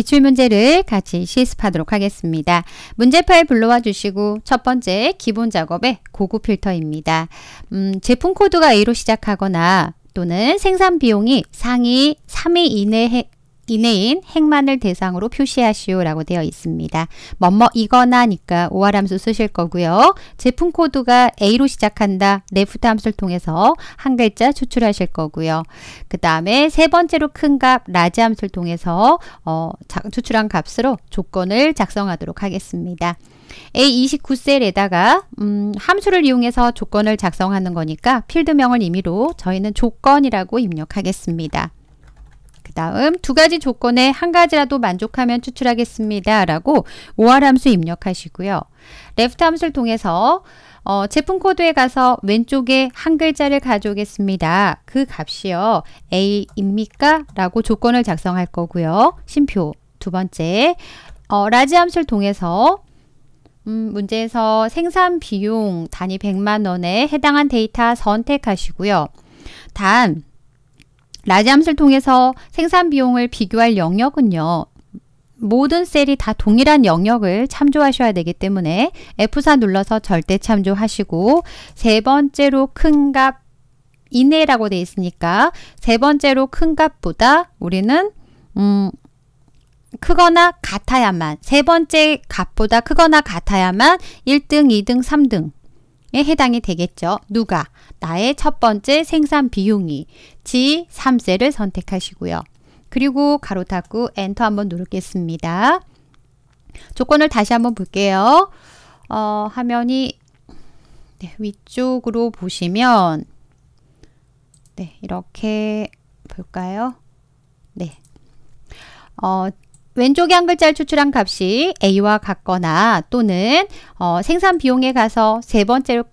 기출문제를 같이 실습하도록 하겠습니다. 문제 파일 불러와 주시고 첫 번째 기본 작업의 고급 필터입니다. 음, 제품 코드가 A로 시작하거나 또는 생산 비용이 상위 3위 이내에 이내인 행만을 대상으로 표시하시오 라고 되어 있습니다. 뭐뭐 이거나니까 OR 함수 쓰실 거고요. 제품 코드가 A로 시작한다. LEFT 함수를 통해서 한 글자 추출하실 거고요. 그 다음에 세 번째로 큰 값 LARGE 함수를 통해서 어, 추출한 값으로 조건을 작성하도록 하겠습니다. A29셀에다가 음, 함수를 이용해서 조건을 작성하는 거니까 필드명을 임의로 저희는 조건이라고 입력하겠습니다. 그 다음 두 가지 조건에 한 가지라도 만족하면 추출하겠습니다. 라고 OR 함수 입력하시고요. LEFT 함수를 통해서 어, 제품 코드에 가서 왼쪽에 한 글자를 가져오겠습니다. 그 값이요. A입니까? 라고 조건을 작성할 거고요. 쉼표 두 번째 어, LARGE 함수를 통해서 음, 문제에서 생산 비용 단위 100만 원에 해당한 데이터 선택하시고요. 단 LARGE 함수를 통해서 생산 비용을 비교할 영역은요. 모든 셀이 다 동일한 영역을 참조하셔야 되기 때문에 F4 눌러서 절대 참조하시고 세 번째로 큰 값 이내라고 되어 있으니까 세 번째로 큰 값보다 우리는 음, 크거나 같아야만 세 번째 값보다 크거나 같아야만 1등, 2등, 3등 에 해당이 되겠죠. 누가? 나의 첫 번째 생산 비용이 지 3셀을 선택하시고요. 그리고 가로 닫고 엔터 한번 누르겠습니다. 조건을 다시 한번 볼게요. 어, 화면이 네, 위쪽으로 보시면 네, 이렇게 볼까요? 네. 어, 왼쪽에 한 글자를 추출한 값이 A와 같거나 또는 어, 생산 비용에 가서 세 번째로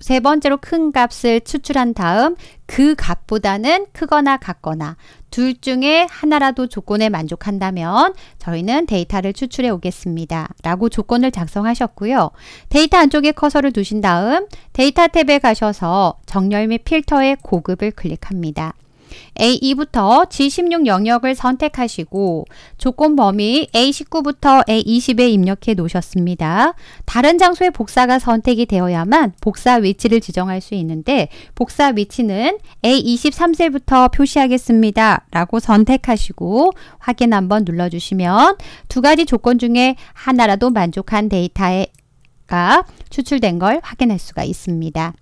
세 번째로 큰 값을 추출한 다음 그 값보다는 크거나 같거나 둘 중에 하나라도 조건에 만족한다면 저희는 데이터를 추출해 오겠습니다. 라고 조건을 작성하셨고요. 데이터 안쪽에 커서를 두신 다음 데이터 탭에 가셔서 정렬 및 필터의 고급을 클릭합니다. A2부터 G16 영역을 선택하시고 조건 범위 A19부터 A20에 입력해 놓으셨습니다. 다른 장소에 복사가 선택이 되어야만 복사 위치를 지정할 수 있는데 복사 위치는 A23셀부터 표시하겠습니다. 라고 선택하시고 확인 한번 눌러주시면 두 가지 조건 중에 하나라도 만족한 데이터가 추출된 걸 확인할 수가 있습니다.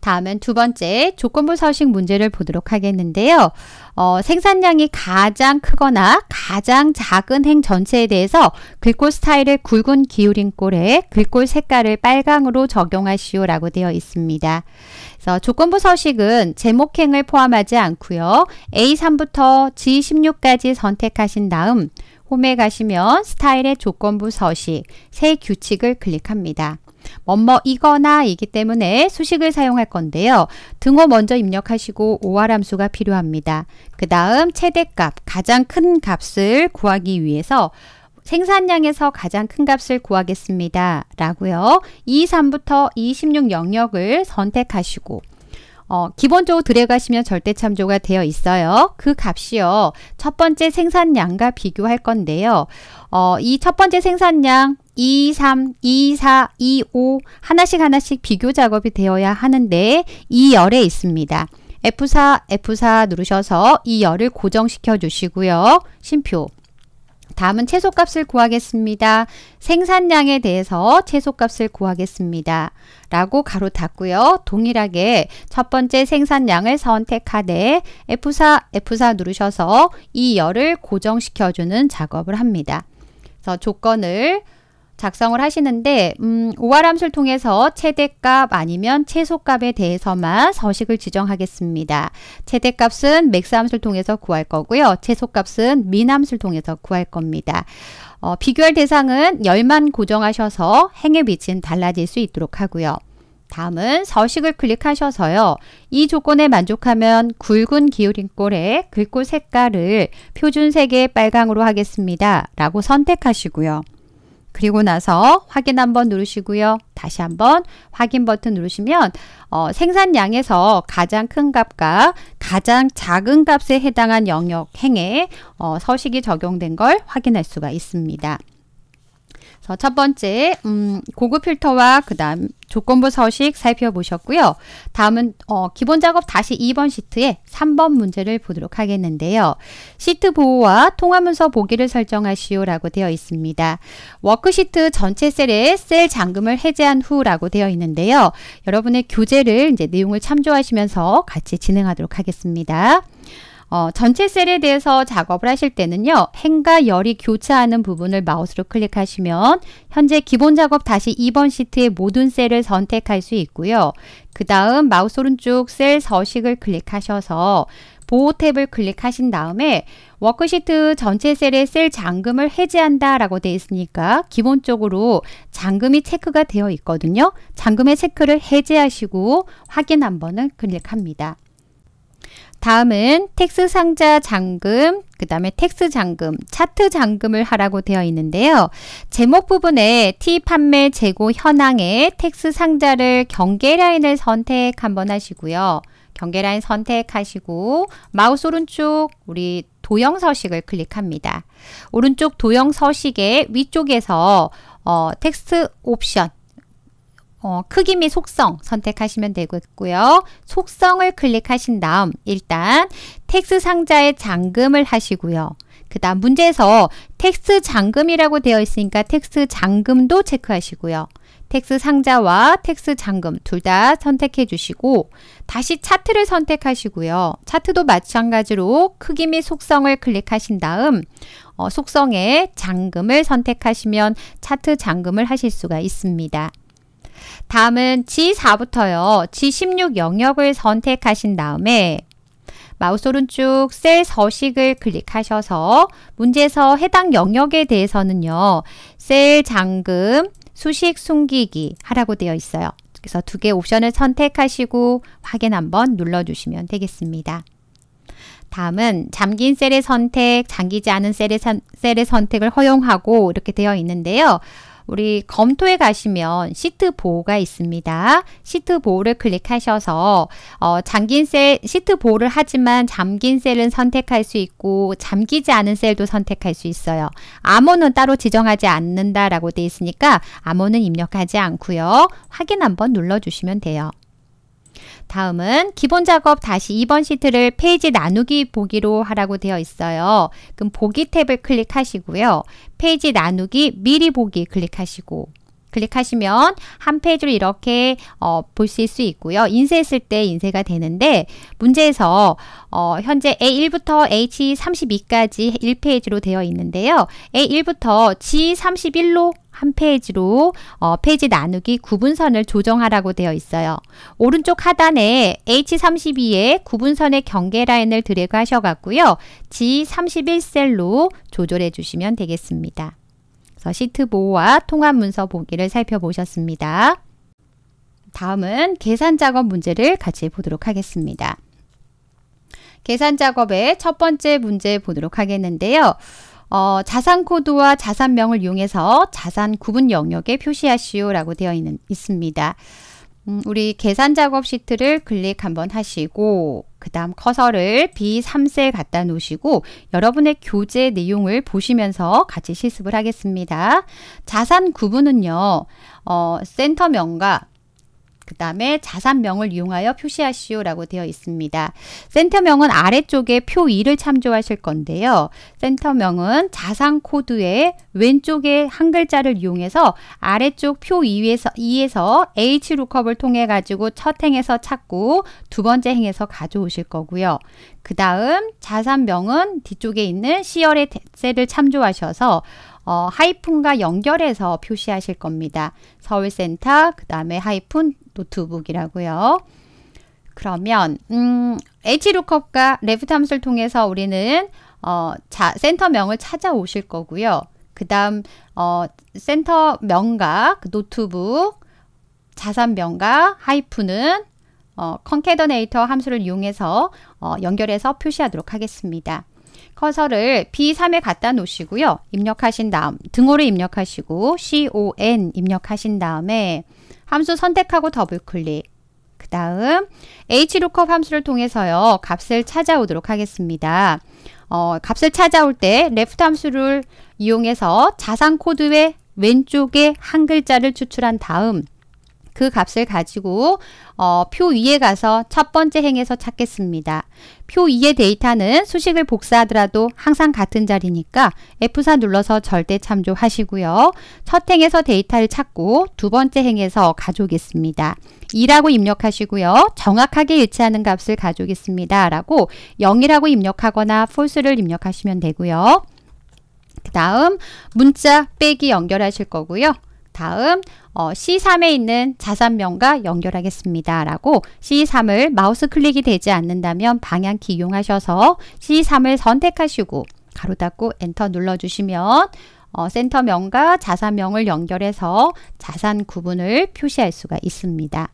다음은 두 번째 조건부 서식 문제를 보도록 하겠는데요. 어, 생산량이 가장 크거나 가장 작은 행 전체에 대해서 글꼴 스타일의 굵은 기울인 꼴에 글꼴 색깔을 빨강으로 적용하시오 라고 되어 있습니다. 그래서 조건부 서식은 제목행을 포함하지 않고요. A3부터 G16까지 선택하신 다음 홈에 가시면 스타일의 조건부 서식 새 규칙을 클릭합니다. 뭐뭐 이거나 이기 때문에 수식을 사용할 건데요. 등호 먼저 입력하시고 OR 함수가 필요합니다. 그 다음 최대값, 가장 큰 값을 구하기 위해서 생산량에서 가장 큰 값을 구하겠습니다. 라고요. 23부터 26 영역을 선택하시고 어, 기본적으로 들어가시면 절대 참조가 되어 있어요. 그 값이요. 첫 번째 생산량과 비교할 건데요. 어, 이 첫 번째 생산량 2, 3, 2, 4, 2, 5 하나씩 하나씩 비교 작업이 되어야 하는데 이 열에 있습니다. F4, F4 누르셔서 이 열을 고정시켜 주시고요. 심표 다음은 채소값을 구하겠습니다. 생산량에 대해서 채소값을 구하겠습니다. 라고 괄호 닫고요. 동일하게 첫 번째 생산량을 선택하되 F4, F4 누르셔서 이 열을 고정시켜주는 작업을 합니다. 그래서 조건을 작성을 하시는데 음, OR 함수를 통해서 최대값 아니면 최소값에 대해서만 서식을 지정하겠습니다. 최대값은 MAX 함수를 통해서 구할 거고요. 최소값은 MIN 함수를 통해서 구할 겁니다. 어, 비교할 대상은 열만 고정하셔서 행의 위치는 달라질 수 있도록 하고요. 다음은 서식을 클릭하셔서요. 이 조건에 만족하면 굵은 기울인 꼴에 글꼴 색깔을 표준색의 빨강으로 하겠습니다. 라고 선택하시고요. 그리고 나서 확인 한번 누르시고요. 다시 한번 확인 버튼 누르시면 어, 생산량에서 가장 큰 값과 가장 작은 값에 해당한 영역 행에 어, 서식이 적용된 걸 확인할 수가 있습니다. 첫 번째 음, 고급 필터와 그 다음 조건부 서식 살펴보셨고요. 다음은 어, 기본 작업 다시 2번 시트에 3번 문제를 보도록 하겠는데요. 시트 보호와 통합 문서 보기를 설정하시오 라고 되어 있습니다. 워크시트 전체 셀에 셀 잠금을 해제한 후라고 되어 있는데요. 여러분의 교재를 이제 내용을 참조하시면서 같이 진행하도록 하겠습니다. 어, 전체 셀에 대해서 작업을 하실 때는요. 행과 열이 교차하는 부분을 마우스로 클릭하시면 현재 기본 작업 다시 2번 시트의 모든 셀을 선택할 수 있고요. 그 다음 마우스 오른쪽 셀 서식을 클릭하셔서 보호 탭을 클릭하신 다음에 워크시트 전체 셀의 셀 잠금을 해제한다 라고 되어 있으니까 기본적으로 잠금이 체크가 되어 있거든요. 잠금의 체크를 해제하시고 확인 한 번은 클릭합니다. 다음은 텍스트 상자 잠금, 그 다음에 텍스트 잠금, 차트 잠금을 하라고 되어 있는데요. 제목 부분에 T 판매 재고 현황에 텍스트 상자를 경계 라인을 선택 한번 하시고요. 경계 라인 선택하시고 마우스 오른쪽 우리 도형 서식을 클릭합니다. 오른쪽 도형 서식의 위쪽에서 어, 텍스트 옵션 어, 크기 및 속성 선택하시면 되겠고요. 속성을 클릭하신 다음 일단 텍스트 상자에 잠금을 하시고요. 그 다음 문제에서 텍스트 잠금이라고 되어 있으니까 텍스트 잠금도 체크하시고요. 텍스트 상자와 텍스트 잠금 둘 다 선택해 주시고 다시 차트를 선택하시고요. 차트도 마찬가지로 크기 및 속성을 클릭하신 다음 어, 속성에 잠금을 선택하시면 차트 잠금을 하실 수가 있습니다. 다음은 G4부터요. G16 영역을 선택하신 다음에 마우스 오른쪽 셀 서식을 클릭하셔서 문제에서 해당 영역에 대해서는요. 셀 잠금, 수식 숨기기 하라고 되어 있어요. 그래서 두 개 옵션을 선택하시고 확인 한번 눌러주시면 되겠습니다. 다음은 잠긴 셀의 선택, 잠기지 않은 셀의, 선, 셀의 선택을 허용하고 이렇게 되어 있는데요. 우리 검토에 가시면 시트 보호가 있습니다. 시트 보호를 클릭하셔서 어, 잠긴 셀, 시트 보호를 하지만 잠긴 셀은 선택할 수 있고 잠기지 않은 셀도 선택할 수 있어요. 암호는 따로 지정하지 않는다라고 되어 있으니까 암호는 입력하지 않고요. 확인 한번 눌러주시면 돼요. 다음은 기본 작업 다시 2번 시트를 페이지 나누기 보기로 하라고 되어 있어요. 그럼 보기 탭을 클릭하시고요. 페이지 나누기 미리 보기 클릭하시고 클릭하시면 한 페이지로 이렇게 어, 보실 수 있고요. 인쇄했을 때 인쇄가 되는데 문제에서 어, 현재 A1부터 H32까지 1페이지로 되어 있는데요. A1부터 G31로 한 페이지로 어, 페이지 나누기 구분선을 조정하라고 되어 있어요. 오른쪽 하단에 H32에 구분선의 경계 라인을 드래그 하셔갖고요. G31셀로 조절해 주시면 되겠습니다. 그래서 시트 보호와 통합 문서 보기를 살펴보셨습니다. 다음은 계산 작업 문제를 같이 보도록 하겠습니다. 계산 작업의 첫 번째 문제 보도록 하겠는데요. 어, 자산 코드와 자산명을 이용해서 자산 구분 영역에 표시하시오 라고 되어 있는, 있습니다. 음, 우리 계산 작업 시트를 클릭 한번 하시고 그 다음 커서를 B3셀 갖다 놓으시고 여러분의 교재 내용을 보시면서 같이 실습을 하겠습니다. 자산 구분은요. 어, 센터명과 그 다음에 자산명을 이용하여 표시하시오 라고 되어 있습니다. 센터명은 아래쪽에 표 2를 참조하실 건데요. 센터명은 자산 코드의 왼쪽에 한 글자를 이용해서 아래쪽 표 2에서, 2에서 H 룩업을 통해 가지고 첫 행에서 찾고 두 번째 행에서 가져오실 거고요. 그 다음 자산명은 뒤쪽에 있는 C열의 셀을 참조하셔서 어, 하이픈과 연결해서 표시하실 겁니다. 서울센터, 그 다음에 하이픈 노트북이라고요. 그러면 음, HLOOKUP과 LEFT 함수를 통해서 우리는 어, 자, 센터명을 찾아오실 거고요. 그 다음 어, 센터명과 그 노트북, 자산명과 하이픈은 어, CONCATENATE 함수를 이용해서 어, 연결해서 표시하도록 하겠습니다. 커서를 B3에 갖다 놓으시고요. 입력하신 다음 등호를 입력하시고 CON 입력하신 다음에 함수 선택하고 더블 클릭 그 다음 HLOOKUP 함수를 통해서요. 값을 찾아오도록 하겠습니다. 어, 값을 찾아올 때 left 함수를 이용해서 자산 코드의 왼쪽에 한 글자를 추출한 다음 그 값을 가지고 어, 표 위에 가서 첫 번째 행에서 찾겠습니다. 표 위의 데이터는 수식을 복사하더라도 항상 같은 자리니까 F4 눌러서 절대 참조하시고요. 첫 행에서 데이터를 찾고 두 번째 행에서 가져오겠습니다. 2라고 입력하시고요. 정확하게 일치하는 값을 가져오겠습니다. 라고 0이라고 입력하거나 false를 입력하시면 되고요. 그 다음 문자 빼기 연결하실 거고요. 다음 어, C3에 있는 자산명과 연결하겠습니다. 라고 C3을 마우스 클릭이 되지 않는다면 방향키 이용하셔서 C3을 선택하시고 가로 닫고 엔터 눌러주시면 어, 센터명과 자산명을 연결해서 자산 구분을 표시할 수가 있습니다.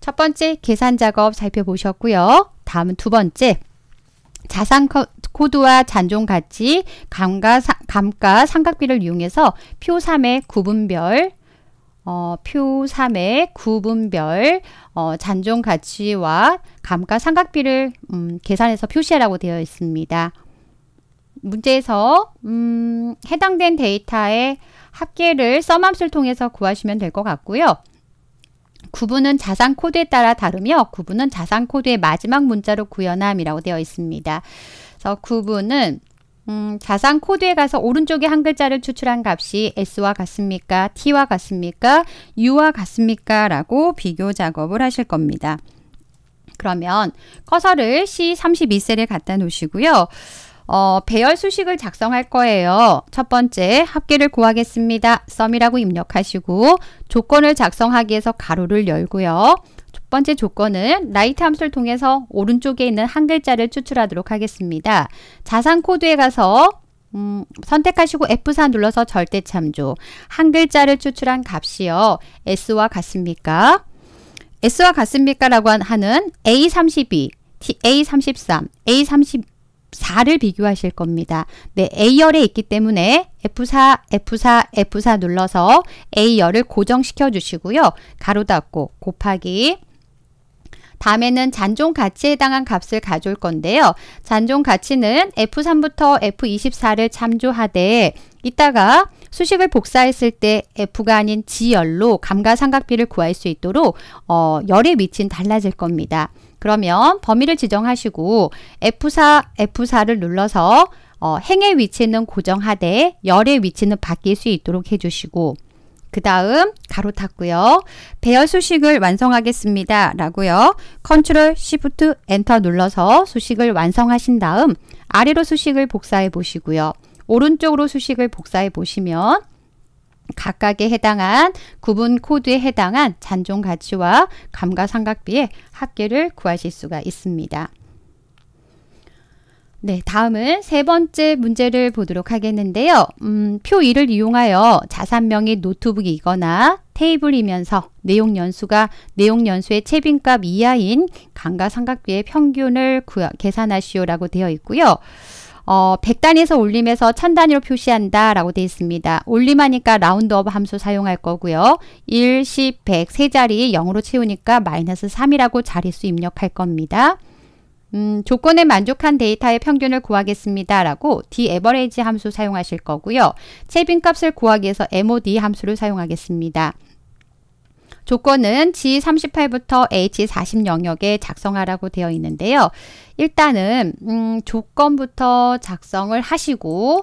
첫 번째 계산 작업 살펴보셨고요. 다음은 두 번째 자산 코드와 잔존 가치, 감가, 사, 감가 상각비를 이용해서 표 3의 구분별, 어, 표 3의 구분별 어, 잔존 가치와 감가 상각비를 음, 계산해서 표시하라고 되어 있습니다. 문제에서 음, 해당된 데이터의 합계를 SUM함수를 통해서 구하시면 될 것 같고요. 구분은 자산 코드에 따라 다르며 구분은 자산 코드의 마지막 문자로 구분함이라고 되어 있습니다. 그래서 구분은 음, 자산 코드에 가서 오른쪽에 한 글자를 추출한 값이 S와 같습니까? T와 같습니까? U와 같습니까? 라고 비교 작업을 하실 겁니다. 그러면 커서를 C32셀에 갖다 놓으시고요. 어, 배열 수식을 작성할 거예요. 첫 번째 합계를 구하겠습니다. 썸이라고 입력하시고 조건을 작성하기 위해서 가로를 열고요. 첫 번째 조건은 라이트 함수를 통해서 오른쪽에 있는 한 글자를 추출하도록 하겠습니다. 자산 코드에 가서 음, 선택하시고 F4 눌러서 절대 참조. 한 글자를 추출한 값이요. S와 같습니까? S와 같습니까? 라고 하는 A32, A33, A30 4를 비교하실 겁니다. 네, A열에 있기 때문에 F4, F4, F4 눌러서 A열을 고정시켜 주시고요. 가로 닫고 곱하기 다음에는 잔존 가치에 해당한 값을 가져올 건데요. 잔존 가치는 F3부터 F24를 참조하되 이따가 수식을 복사했을 때 F가 아닌 G열로 감가상각비를 구할 수 있도록 어, 열의 위치는 달라질 겁니다. 그러면 범위를 지정하시고 F4, F4를 눌러서 어, 행의 위치는 고정하되 열의 위치는 바뀔 수 있도록 해주시고 그 다음 괄호 닫고요. 배열 수식을 완성하겠습니다. 라고요. Control Shift Enter 눌러서 수식을 완성하신 다음 아래로 수식을 복사해 보시고요. 오른쪽으로 수식을 복사해 보시면 각각에 해당한 구분 코드에 해당한 잔존 가치와 감가상각비의 합계를 구하실 수가 있습니다. 네, 다음은 세 번째 문제를 보도록 하겠는데요. 음, 표 2를 이용하여 자산명이 노트북이거나 테이블이면서 내용 연수가 내용 연수의 최빈값 이하인 감가상각비의 평균을 구하, 계산하시오라고 되어 있고요. 어, 100단위에서 올림해서 1000단위로 표시한다 라고 되어 있습니다. 올림하니까 ROUNDUP 함수 사용할 거고요. 1, 10, 100 세 자리 0으로 채우니까 마이너스 3이라고 자릿수 입력할 겁니다. 음, 조건에 만족한 데이터의 평균을 구하겠습니다. 라고 daverage 함수 사용하실 거고요. 채빈값을 구하기 위해서 mod 함수를 사용하겠습니다. 조건은 G38부터 H40 영역에 작성하라고 되어 있는데요. 일단은 음, 조건부터 작성을 하시고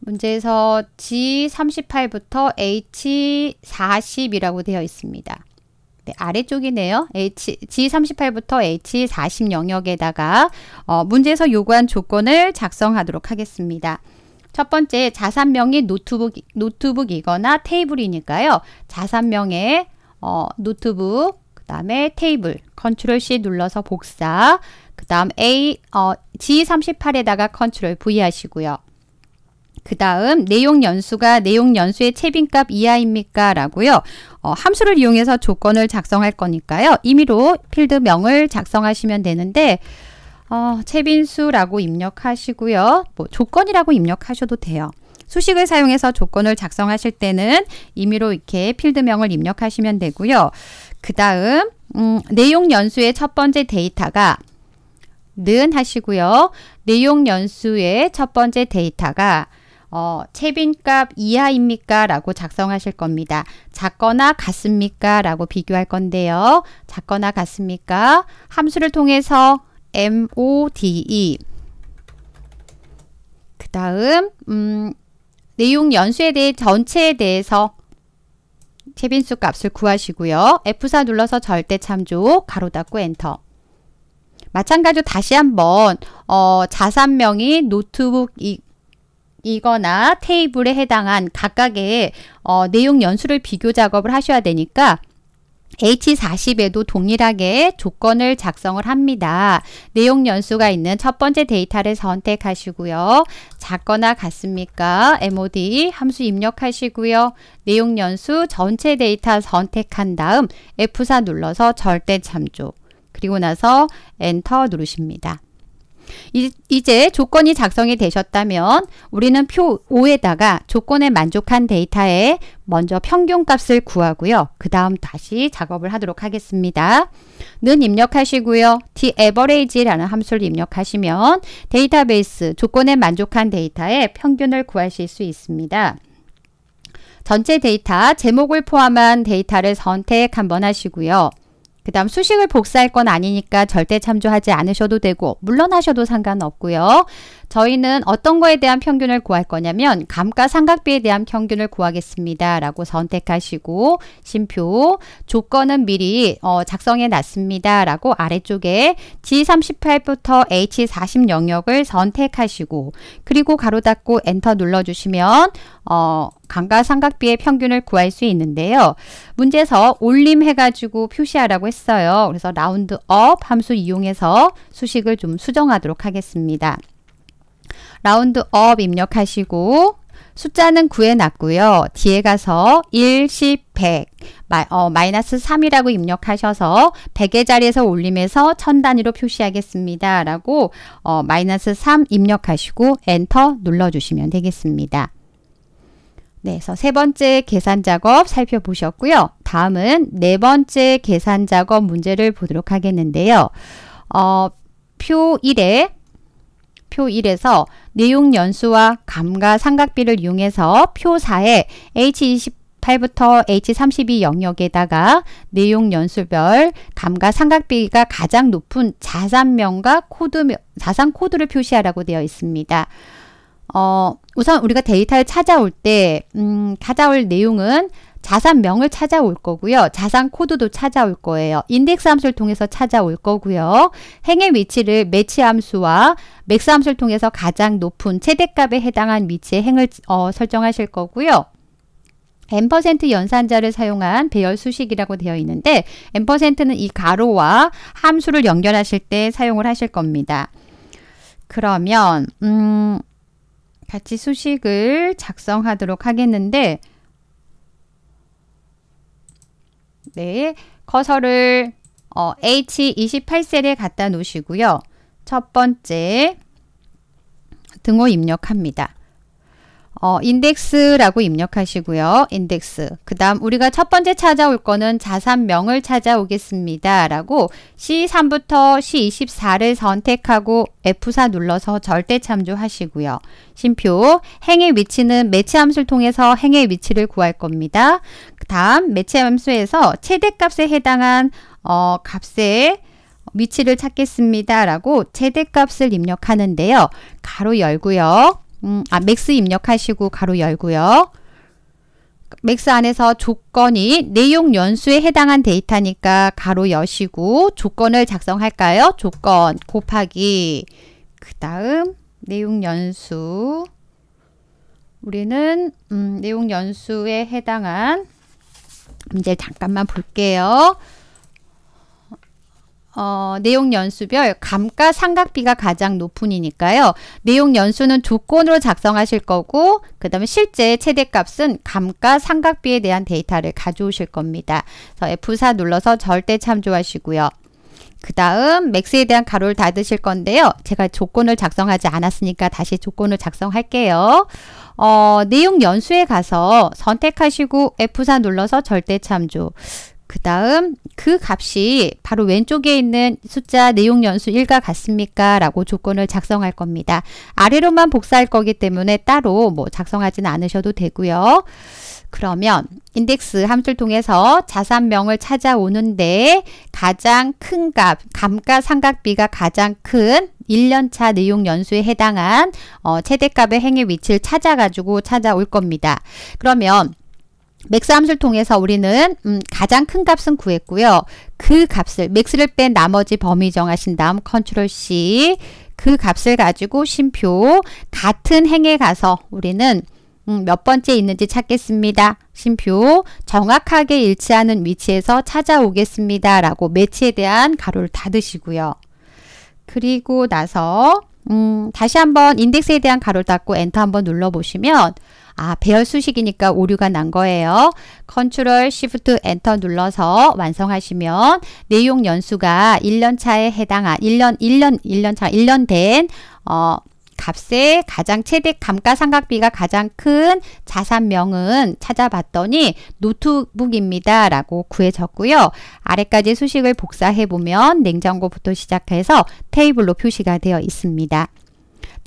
문제에서 G38부터 H40이라고 되어 있습니다. 네, 아래쪽이네요. H, G38부터 H40 영역에다가 어, 문제에서 요구한 조건을 작성하도록 하겠습니다. 첫 번째 자산명이 노트북, 노트북이거나 테이블이니까요. 자산명의 어, 노트북, 그 다음에 테이블, Control C 눌러서 복사, 그 다음 A, 어, G38에다가 Control V 하시고요. 그 다음 내용 연수가 내용 연수의 최빈값 이하입니까? 라고요. 어, 함수를 이용해서 조건을 작성할 거니까요. 임의로 필드명을 작성하시면 되는데 어, 채빈수라고 입력하시고요. 뭐 조건이라고 입력하셔도 돼요. 수식을 사용해서 조건을 작성하실 때는 임의로 이렇게 필드명을 입력하시면 되고요. 그 다음 음, 내용 연수의 첫 번째 데이터가 는 하시고요. 내용 연수의 첫 번째 데이터가 어, 채빈값 이하입니까? 라고 작성하실 겁니다. 작거나 같습니까? 라고 비교할 건데요. 작거나 같습니까? 함수를 통해서 MODE 그 다음 음, 내용 연수에 대해 전체에 대해서 채빈수 값을 구하시고요. F4 눌러서 절대 참조 가로 닫고 엔터 마찬가지로 다시 한번 어, 자산명이 노트북 이, 이거나 테이블에 해당한 각각의 어, 내용 연수를 비교 작업을 하셔야 되니까 H40에도 동일하게 조건을 작성을 합니다. 내용 연수가 있는 첫 번째 데이터를 선택하시고요. 작거나 같습니까? MOD 함수 입력하시고요. 내용 연수 전체 데이터 선택한 다음 F4 눌러서 절대 참조. 그리고 나서 엔터 누르십니다. 이제 조건이 작성이 되셨다면 우리는 표 5에다가 조건에 만족한 데이터에 먼저 평균값을 구하고요. 그 다음 다시 작업을 하도록 하겠습니다. 는 입력하시고요. DAVERAGE라는 함수를 입력하시면 데이터베이스 조건에 만족한 데이터의 평균을 구하실 수 있습니다. 전체 데이터 제목을 포함한 데이터를 선택 한번 하시고요. 그 다음 수식을 복사할 건 아니니까 절대 참조하지 않으셔도 되고 물러나셔도 상관없고요. 저희는 어떤 거에 대한 평균을 구할 거냐면 감가상각비에 대한 평균을 구하겠습니다. 라고 선택하시고 심표 조건은 미리 어, 작성해 놨습니다. 라고 아래쪽에 G38부터 H40 영역을 선택하시고 그리고 가로 닫고 엔터 눌러주시면 어, 감가상각비의 평균을 구할 수 있는데요. 문제에서 올림 해가지고 표시하라고 했어요. 그래서 ROUNDUP 함수 이용해서 수식을 좀 수정하도록 하겠습니다. ROUNDUP 입력하시고 숫자는 구해 놨고요. 뒤에 가서 1, 10, 100 마, 어, 마이너스 3이라고 입력하셔서 100의 자리에서 올림해서 천 단위로 표시하겠습니다. 라고 어, 마이너스 3 입력하시고 엔터 눌러주시면 되겠습니다. 네, 그래서 세 번째 계산 작업 살펴보셨고요. 다음은 네 번째 계산 작업 문제를 보도록 하겠는데요. 어, 표 1에 표 1에서 내용 연수와 감가상각비를 이용해서 표 4에 H28부터 H32 영역에다가 내용 연수별 감가상각비가 가장 높은 자산명과 코드, 자산 코드를 표시하라고 되어 있습니다. 어, 우선 우리가 데이터를 찾아올 때, 음, 찾아올 내용은 자산명을 찾아올 거고요. 자산 코드도 찾아올 거예요. 인덱스 함수를 통해서 찾아올 거고요. 행의 위치를 매치 함수와 MAX 함수를 통해서 가장 높은 최대값에 해당한 위치의 행을 어, 설정하실 거고요. ampersand 연산자를 사용한 배열 수식이라고 되어 있는데 n%는 이 가로와 함수를 연결하실 때 사용을 하실 겁니다. 그러면 음, 같이 수식을 작성하도록 하겠는데 네, 커서를 어, H28셀에 갖다 놓으시고요. 첫 번째 등호 입력합니다. 어, 인덱스라고 입력하시고요. 인덱스. 그 다음 우리가 첫 번째 찾아올 거는 자산명을 찾아오겠습니다. 라고 C3부터 C24를 선택하고 F4 눌러서 절대 참조하시고요. 쉼표 행의 위치는 매치 함수를 통해서 행의 위치를 구할 겁니다. 그 다음 매치 함수에서 최대값에 해당한 어, 값의 위치를 찾겠습니다. 라고 최대값을 입력하는데요. 괄호 열고요. 음, 아, MAX 입력하시고 괄호 열고요. MAX 안에서 조건이 내용 연수에 해당한 데이터니까 괄호 여시고 조건을 작성할까요? 조건 곱하기 그 다음 내용 연수 우리는 음, 내용 연수에 해당한 문제 잠깐만 볼게요. 어, 내용 연수별 감가 상각비가 가장 높으니까요. 내용 연수는 조건으로 작성하실 거고 그 다음에 실제 최대값은 감가 상각비에 대한 데이터를 가져오실 겁니다. 그래서 F4 눌러서 절대 참조하시고요. 그 다음 맥스에 대한 가로를 닫으실 건데요. 제가 조건을 작성하지 않았으니까 다시 조건을 작성할게요. 어, 내용 연수에 가서 선택하시고 F4 눌러서 절대 참조. 그 다음 그 값이 바로 왼쪽에 있는 숫자 내용 연수 1과 같습니까? 라고 조건을 작성할 겁니다. 아래로만 복사할 거기 때문에 따로 뭐 작성하지는 않으셔도 되고요. 그러면 인덱스 함수를 통해서 자산명을 찾아오는데 가장 큰 값, 감가상각비가 가장 큰 1년차 내용 연수에 해당한 어, 최대값의 행의 위치를 찾아가지고 찾아올 겁니다. 그러면 MAX 함수를 통해서 우리는 음, 가장 큰 값은 구했고요. 그 값을 MAX를 뺀 나머지 범위 정하신 다음 컨트롤 C 그 값을 가지고 쉼표 같은 행에 가서 우리는 음, 몇 번째 있는지 찾겠습니다. 쉼표 정확하게 일치하는 위치에서 찾아오겠습니다. 라고 매치에 대한 괄호를 닫으시고요. 그리고 나서 음, 다시 한번 인덱스에 대한 괄호를 닫고 엔터 한번 눌러보시면 아, 배열 수식이니까 오류가 난 거예요. 컨트롤 시프트 엔터 눌러서 완성하시면 내용 연수가 1년 차에 해당한 1년 1년 1년 차 1년 된 어, 값의 가장 최대 감가상각비가 가장 큰 자산명은 찾아봤더니 노트북입니다. 라고 구해졌고요. 아래까지 수식을 복사해 보면 냉장고부터 시작해서 테이블로 표시가 되어 있습니다.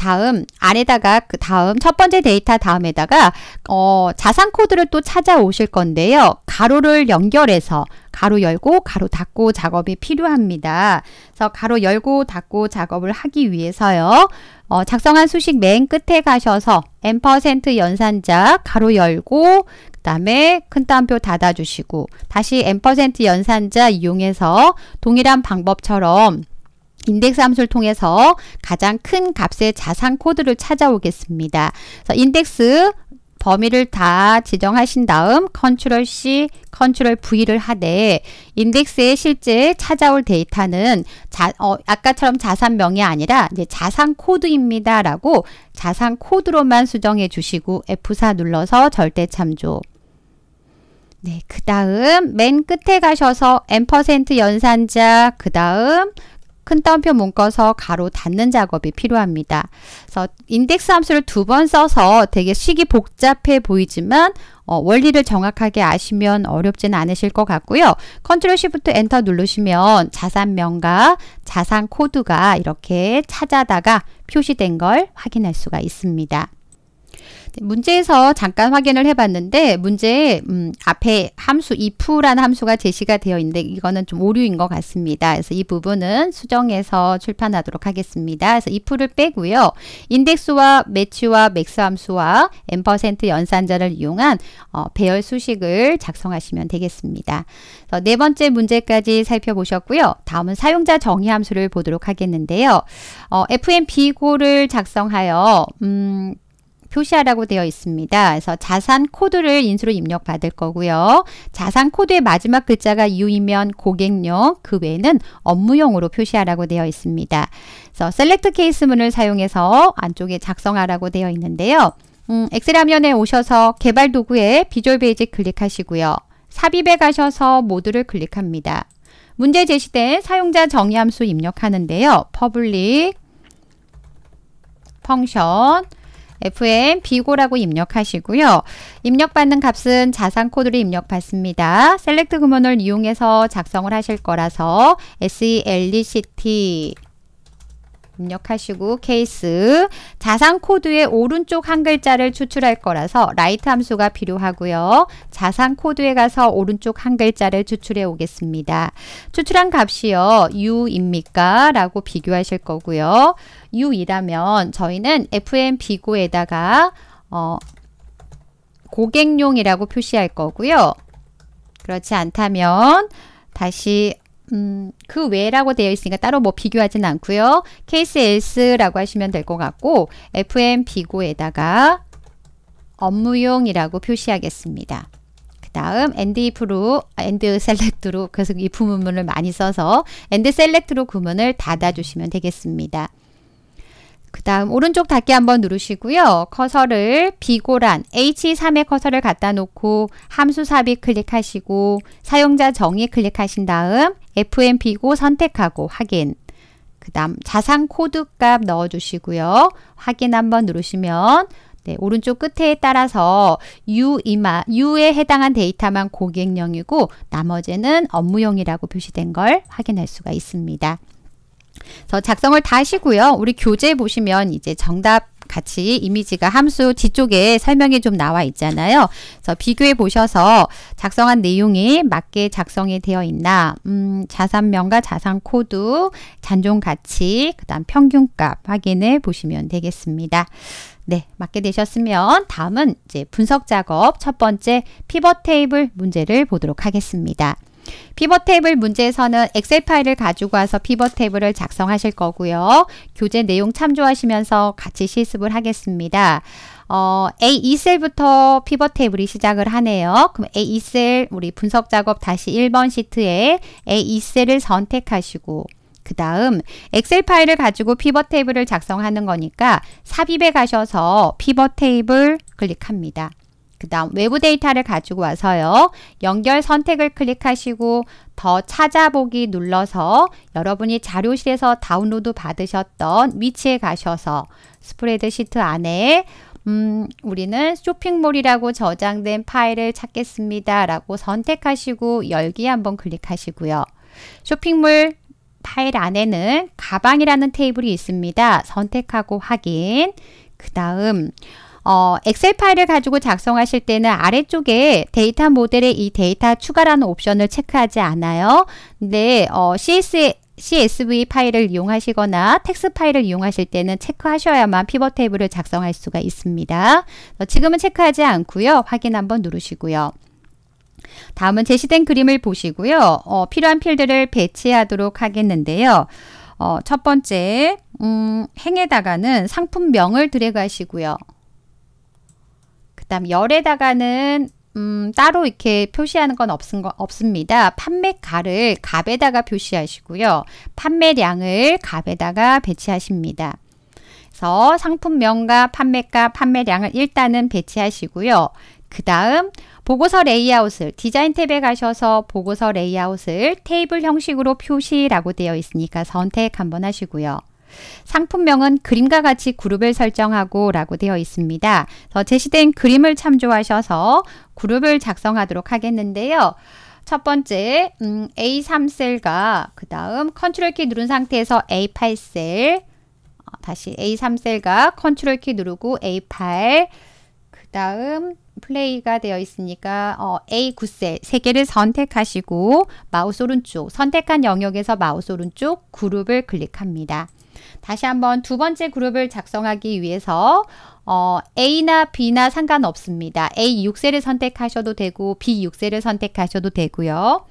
다음 안에다가 그 다음 첫 번째 데이터 다음에다가 어, 자산 코드를 또 찾아오실 건데요. 가로를 연결해서 가로 열고 가로 닫고 작업이 필요합니다. 그래서 가로 열고 닫고 작업을 하기 위해서요. 어, 작성한 수식 맨 끝에 가셔서 n% 연산자 가로 열고 그 다음에 큰 따옴표 닫아주시고 다시 n% 연산자 이용해서 동일한 방법처럼 인덱스 함수를 통해서 가장 큰 값의 자산 코드를 찾아오겠습니다. 그래서 인덱스 범위를 다 지정하신 다음 컨트롤 C, 컨트롤 V를 하되 인덱스에 실제 찾아올 데이터는 자, 어, 아까처럼 자산명이 아니라 이제 자산 코드입니다. 라고 자산 코드로만 수정해 주시고 F4 눌러서 절대 참조. 네, 그 다음 맨 끝에 가셔서 ampersand 연산자, 그 다음 큰 따옴표 묶어서 괄호 닫는 작업이 필요합니다. 그래서 인덱스 함수를 두 번 써서 되게 식이 복잡해 보이지만 어, 원리를 정확하게 아시면 어렵지는 않으실 것 같고요. 컨트롤 시프트 엔터 누르시면 자산명과 자산 코드가 이렇게 찾아다가 표시된 걸 확인할 수가 있습니다. 문제에서 잠깐 확인을 해봤는데 문제에 음, 앞에 함수 if라는 함수가 제시가 되어 있는데 이거는 좀 오류인 것 같습니다. 그래서 이 부분은 수정해서 출판하도록 하겠습니다. 그래서 if를 빼고요. 인덱스와 매치와 MAX 함수와 ampersand 연산자를 이용한 어, 배열 수식을 작성하시면 되겠습니다. 네 번째 문제까지 살펴보셨고요. 다음은 사용자 정의 함수를 보도록 하겠는데요. 어, fn 비고를 작성하여 음, 표시하라고 되어 있습니다. 그래서 자산 코드를 인수로 입력받을 거고요. 자산 코드의 마지막 글자가 U이면 고객용, 그 외에는 업무용으로 표시하라고 되어 있습니다. 그래서 Select Case 문을 사용해서 안쪽에 작성하라고 되어 있는데요. 음, 엑셀 화면에 오셔서 개발 도구에 Visual Basic 클릭하시고요. 삽입에 가셔서 모듈을 클릭합니다. 문제 제시된 사용자 정의 함수 입력하는데요. Public Function FM 비고라고 입력하시고요. 입력받는 값은 자산 코드를 입력받습니다. Select 구문을 이용해서 작성을 하실 거라서 SELECT 입력하시고 케이스 자산 코드의 오른쪽 한 글자를 추출할 거라서 RIGHT 함수가 필요하고요. 자산 코드에 가서 오른쪽 한 글자를 추출해 오겠습니다. 추출한 값이요. U입니까? 라고 비교하실 거고요. U이라면 저희는 FM 비고에다가 어, 고객용이라고 표시할 거고요. 그렇지 않다면 다시 음, 그 외라고 되어 있으니까 따로 뭐 비교하진 않고요. 케이스 else라고 하시면 될 것 같고 FM 비고에다가 업무용이라고 표시하겠습니다. 그 다음 End If로 End Select로 그래서 이 부문을 많이 써서 End Select로 구문을 닫아 주시면 되겠습니다. 그 다음 오른쪽 닫기 한번 누르시고요. 커서를 비고란 H3에 커서를 갖다 놓고 함수 삽입 클릭하시고 사용자 정의 클릭하신 다음 FM 비고 선택하고 확인 그 다음 자산 코드 값 넣어주시고요. 확인 한번 누르시면 네, 오른쪽 끝에 따라서 U 이마 U에 해당한 데이터만 고객령이고 나머지는 업무용이라고 표시된 걸 확인할 수가 있습니다. 그래서 작성을 다 하시고요. 우리 교재 보시면 이제 정답 같이 이미지가 함수 뒤쪽에 설명이 좀 나와 있잖아요. 그래서 비교해 보셔서 작성한 내용이 맞게 작성이 되어 있나 음, 자산명과 자산 코드, 잔존 가치, 그 다음 평균값 확인해 보시면 되겠습니다. 네, 맞게 되셨으면 다음은 이제 분석 작업 첫 번째 피벗 테이블 문제를 보도록 하겠습니다. 피벗 테이블 문제에서는 엑셀 파일을 가지고 와서 피벗 테이블을 작성하실 거고요. 교재 내용 참조하시면서 같이 실습을 하겠습니다. 어, A2셀부터 피벗 테이블이 시작을 하네요. 그럼 A2셀 우리 분석 작업 다시 1번 시트에 A2셀을 선택하시고 그 다음 엑셀 파일을 가지고 피벗 테이블을 작성하는 거니까 삽입에 가셔서 피벗 테이블 클릭합니다. 그 다음 외부 데이터를 가지고 와서요. 연결 선택을 클릭하시고 더 찾아보기 눌러서 여러분이 자료실에서 다운로드 받으셨던 위치에 가셔서 스프레드 시트 안에 음, 우리는 쇼핑몰이라고 저장된 파일을 찾겠습니다. 라고 선택하시고 열기 한번 클릭하시고요. 쇼핑몰 파일 안에는 가방이라는 테이블이 있습니다. 선택하고 확인. 그 다음 어, 엑셀 파일을 가지고 작성하실 때는 아래쪽에 데이터 모델에 이 데이터 추가라는 옵션을 체크하지 않아요. 근데 어, CS CSV 파일을 이용하시거나 텍스트 파일을 이용하실 때는 체크하셔야만 피벗 테이블을 작성할 수가 있습니다. 어, 지금은 체크하지 않고요. 확인 한번 누르시고요. 다음은 제시된 그림을 보시고요. 어, 필요한 필드를 배치하도록 하겠는데요. 어, 첫 번째 음, 행에다가는 상품명을 하시고요. 다음 열에다가는 음, 따로 이렇게 표시하는 건 없은 거, 없습니다. 판매가를 값에다가 표시하시고요. 판매량을 값에다가 배치하십니다. 그래서 상품명과 판매가, 판매량을 일단은 배치하시고요. 그 다음 보고서 레이아웃을 디자인 탭에 가셔서 보고서 레이아웃을 테이블 형식으로 표시라고 되어 있으니까 선택 한번 하시고요. 상품명은 그림과 같이 그룹을 설정하고 라고 되어 있습니다. 제시된 그림을 참조하셔서 그룹을 작성하도록 하겠는데요. 첫 번째 음, A3셀과 그 다음 컨트롤 키 누른 상태에서 A8셀 어, 다시 A3셀과 컨트롤 키 누르고 A8 그 다음 플레이가 되어 있으니까 어, A9셀 세 개를 선택하시고 마우스 오른쪽 선택한 영역에서 마우스 오른쪽 그룹을 클릭합니다. 다시 한번 두 번째 그룹을 작성하기 위해서 어, A나 B나 상관없습니다. A 6셀을 선택하셔도 되고 B 6셀을 선택하셔도 되고요.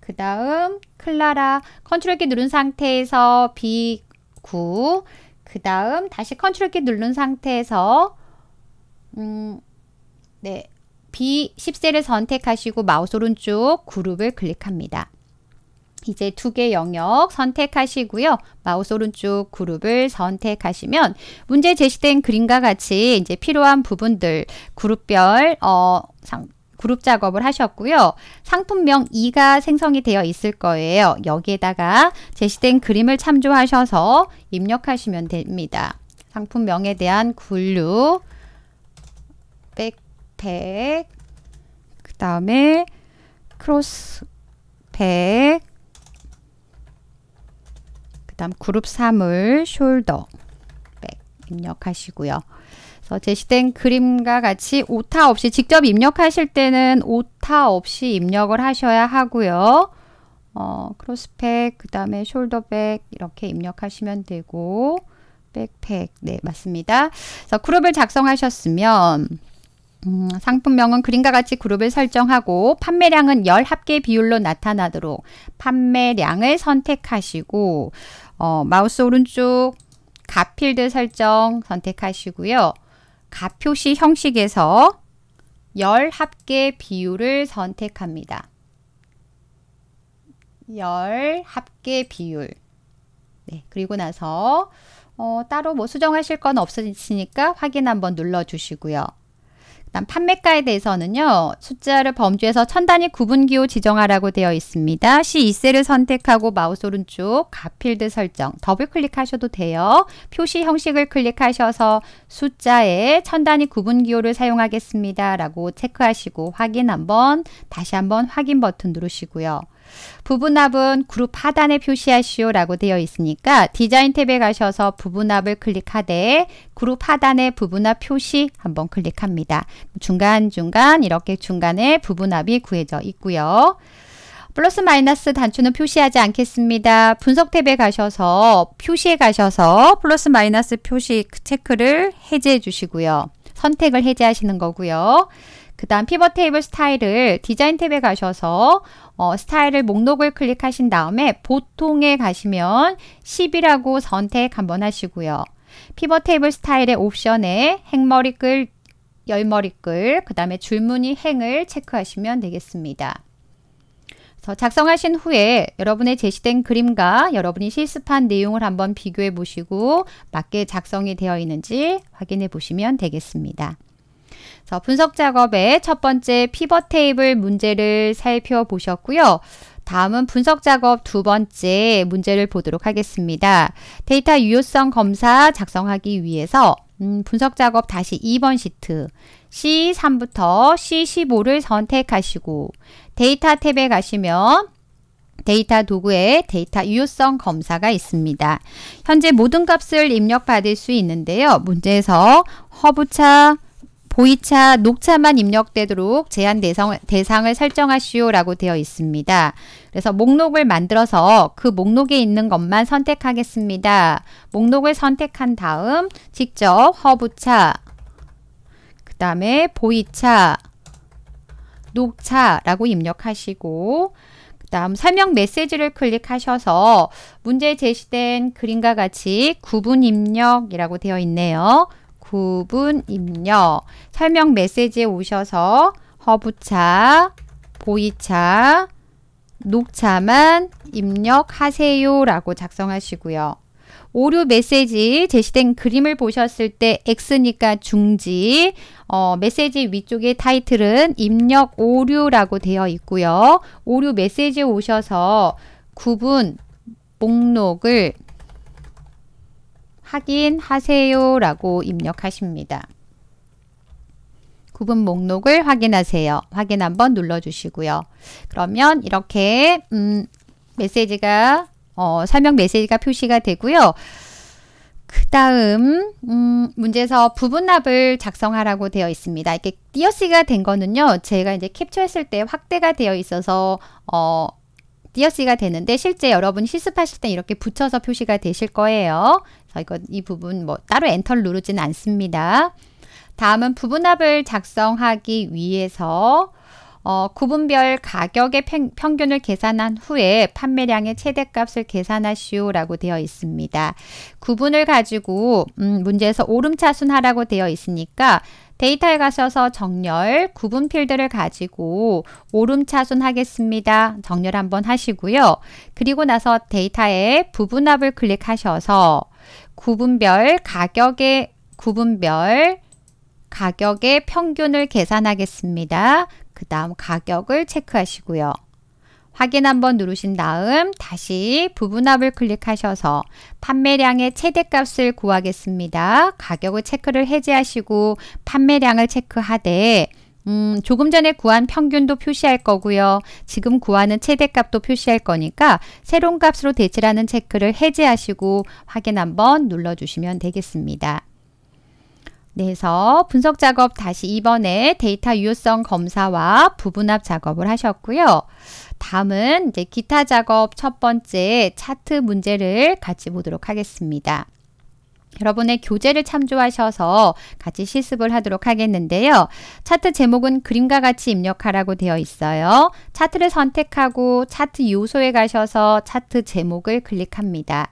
그 다음 클라라 컨트롤 키 누른 상태에서 B9 그 다음 다시 컨트롤 키 누른 상태에서 음, 네, B10셀을 선택하시고 마우스 오른쪽 그룹을 클릭합니다. 이제 두 개 영역 선택하시고요. 마우스 오른쪽 그룹을 선택하시면 문제 제시된 그림과 같이 이제 필요한 부분들 그룹별 어, 상, 그룹 작업을 하셨고요. 상품명 2가 생성이 되어 있을 거예요. 여기에다가 제시된 그림을 참조하셔서 입력하시면 됩니다. 상품명에 대한 분류, 백팩, 그 다음에 크로스백, 다음 그룹 3을 숄더 백 입력하시고요. 그래서 제시된 그림과 같이 오타 없이 직접 입력하실 때는 오타 없이 입력을 하셔야 하고요. 어, 크로스백, 그 다음에 숄더백 이렇게 입력하시면 되고 백팩, 네 맞습니다. 그래서 그룹을 작성하셨으면 음, 상품명은 그림과 같이 그룹을 설정하고 판매량은 열 합계 비율로 나타나도록 판매량을 선택하시고 어, 마우스 오른쪽 값필드 설정 선택하시고요. 값 표시 형식에서 열 합계 비율을 선택합니다. 열 합계 비율. 네, 그리고 나서 어, 따로 뭐 수정하실 건 없으시니까 확인 한번 눌러주시고요. 그다음 판매가에 대해서는요. 숫자를 범주에서 천 단위 구분기호 지정하라고 되어 있습니다. C2셀을 선택하고 마우스 오른쪽 값 필드 설정 더블 클릭하셔도 돼요. 표시 형식을 클릭하셔서 숫자에 천 단위 구분기호를 사용하겠습니다. 라고 체크하시고 확인 한번 다시 한번 확인 버튼 누르시고요. 부분합은 그룹 하단에 표시하시오 라고 되어 있으니까 디자인 탭에 가셔서 부분합을 클릭하되 그룹 하단에 부분합 표시 한번 클릭합니다. 중간중간 이렇게 중간에 부분합이 구해져 있고요. 플러스 마이너스 단추는 표시하지 않겠습니다. 분석 탭에 가셔서 표시에 가셔서 플러스 마이너스 표시 체크를 해제해 주시고요. 선택을 해제하시는 거고요. 그 다음 피벗 테이블 스타일을 디자인 탭에 가셔서 어, 스타일을 목록을 클릭하신 다음에 보통에 가시면 10이라고 선택 한번 하시고요. 피벗 테이블 스타일의 옵션에 행머리글, 열머리글, 그 다음에 줄무늬 행을 체크하시면 되겠습니다. 작성하신 후에 여러분의 제시된 그림과 여러분이 실습한 내용을 한번 비교해 보시고 맞게 작성이 되어 있는지 확인해 보시면 되겠습니다. 분석 작업의 첫 번째 피벗 테이블 문제를 살펴보셨고요. 다음은 분석 작업 두 번째 문제를 보도록 하겠습니다. 데이터 유효성 검사 작성하기 위해서 음, 분석 작업 다시 2번 시트 C3부터 C15를 선택하시고 데이터 탭에 가시면 데이터 도구에 데이터 유효성 검사가 있습니다. 현재 모든 값을 입력받을 수 있는데요. 문제에서 허브차, 보이차, 녹차만 입력되도록 제한 대상, 대상을 설정하시오라고 되어 있습니다. 그래서 목록을 만들어서 그 목록에 있는 것만 선택하겠습니다. 목록을 선택한 다음 직접 허브차, 그 다음에 보이차, 녹차라고 입력하시고 그 다음 설명 메시지를 클릭하셔서 문제 제시된 그림과 같이 구분 입력이라고 되어 있네요. 구분 입력 설명 메시지에 오셔서 허브차, 보이차, 녹차만 입력하세요 라고 작성하시고요. 오류 메시지 제시된 그림을 보셨을 때 X니까 중지 어, 메시지 위쪽에 타이틀은 입력 오류라고 되어 있고요. 오류 메시지에 오셔서 구분 목록을 확인하세요 라고 입력하십니다. 구분 목록을 확인하세요. 확인 한번 눌러주시고요. 그러면 이렇게 음, 메시지가 어, 설명 메시지가 표시가 되고요. 그 다음 음, 문제에서 부분합을 작성하라고 되어 있습니다. 이렇게 띄어쓰기가 된 거는요. 제가 이제 캡처했을 때 확대가 되어 있어서 어, 띄어쓰기가 되는데 실제 여러분 실습하실 때 이렇게 붙여서 표시가 되실 거예요. 그래서 이거 이 부분 뭐 따로 엔터를 누르지는 않습니다. 다음은 부분합을 작성하기 위해서 어, 구분별 가격의 평, 균을 계산한 후에 판매량의 최대값을 계산하시오라고 되어 있습니다. 구분을 가지고 음, 문제에서 오름차순하라고 되어 있으니까 데이터에 가셔서 정렬, 구분 필드를 가지고 오름차순 하겠습니다. 정렬 한번 하시고요. 그리고 나서 데이터에 부분합을 클릭하셔서 구분별 가격의 구분별 가격의 평균을 계산하겠습니다. 그 다음 가격을 체크하시고요. 확인 한번 누르신 다음 다시 부분합을 클릭하셔서 판매량의 최대값을 구하겠습니다. 가격을 체크를 해제하시고 판매량을 체크하되 음, 조금 전에 구한 평균도 표시할 거고요. 지금 구하는 최대값도 표시할 거니까 새로운 값으로 대체라는 체크를 해제하시고 확인 한번 눌러주시면 되겠습니다. 그래서 분석 작업 다시 이번에 데이터 유효성 검사와 부분합 작업을 하셨고요. 다음은 이제 기타 작업 첫 번째 차트 문제를 같이 보도록 하겠습니다. 여러분의 교재를 참조하셔서 같이 실습을 하도록 하겠는데요. 차트 제목은 그림과 같이 입력하라고 되어 있어요. 차트를 선택하고 차트 요소에 가셔서 차트 제목을 클릭합니다.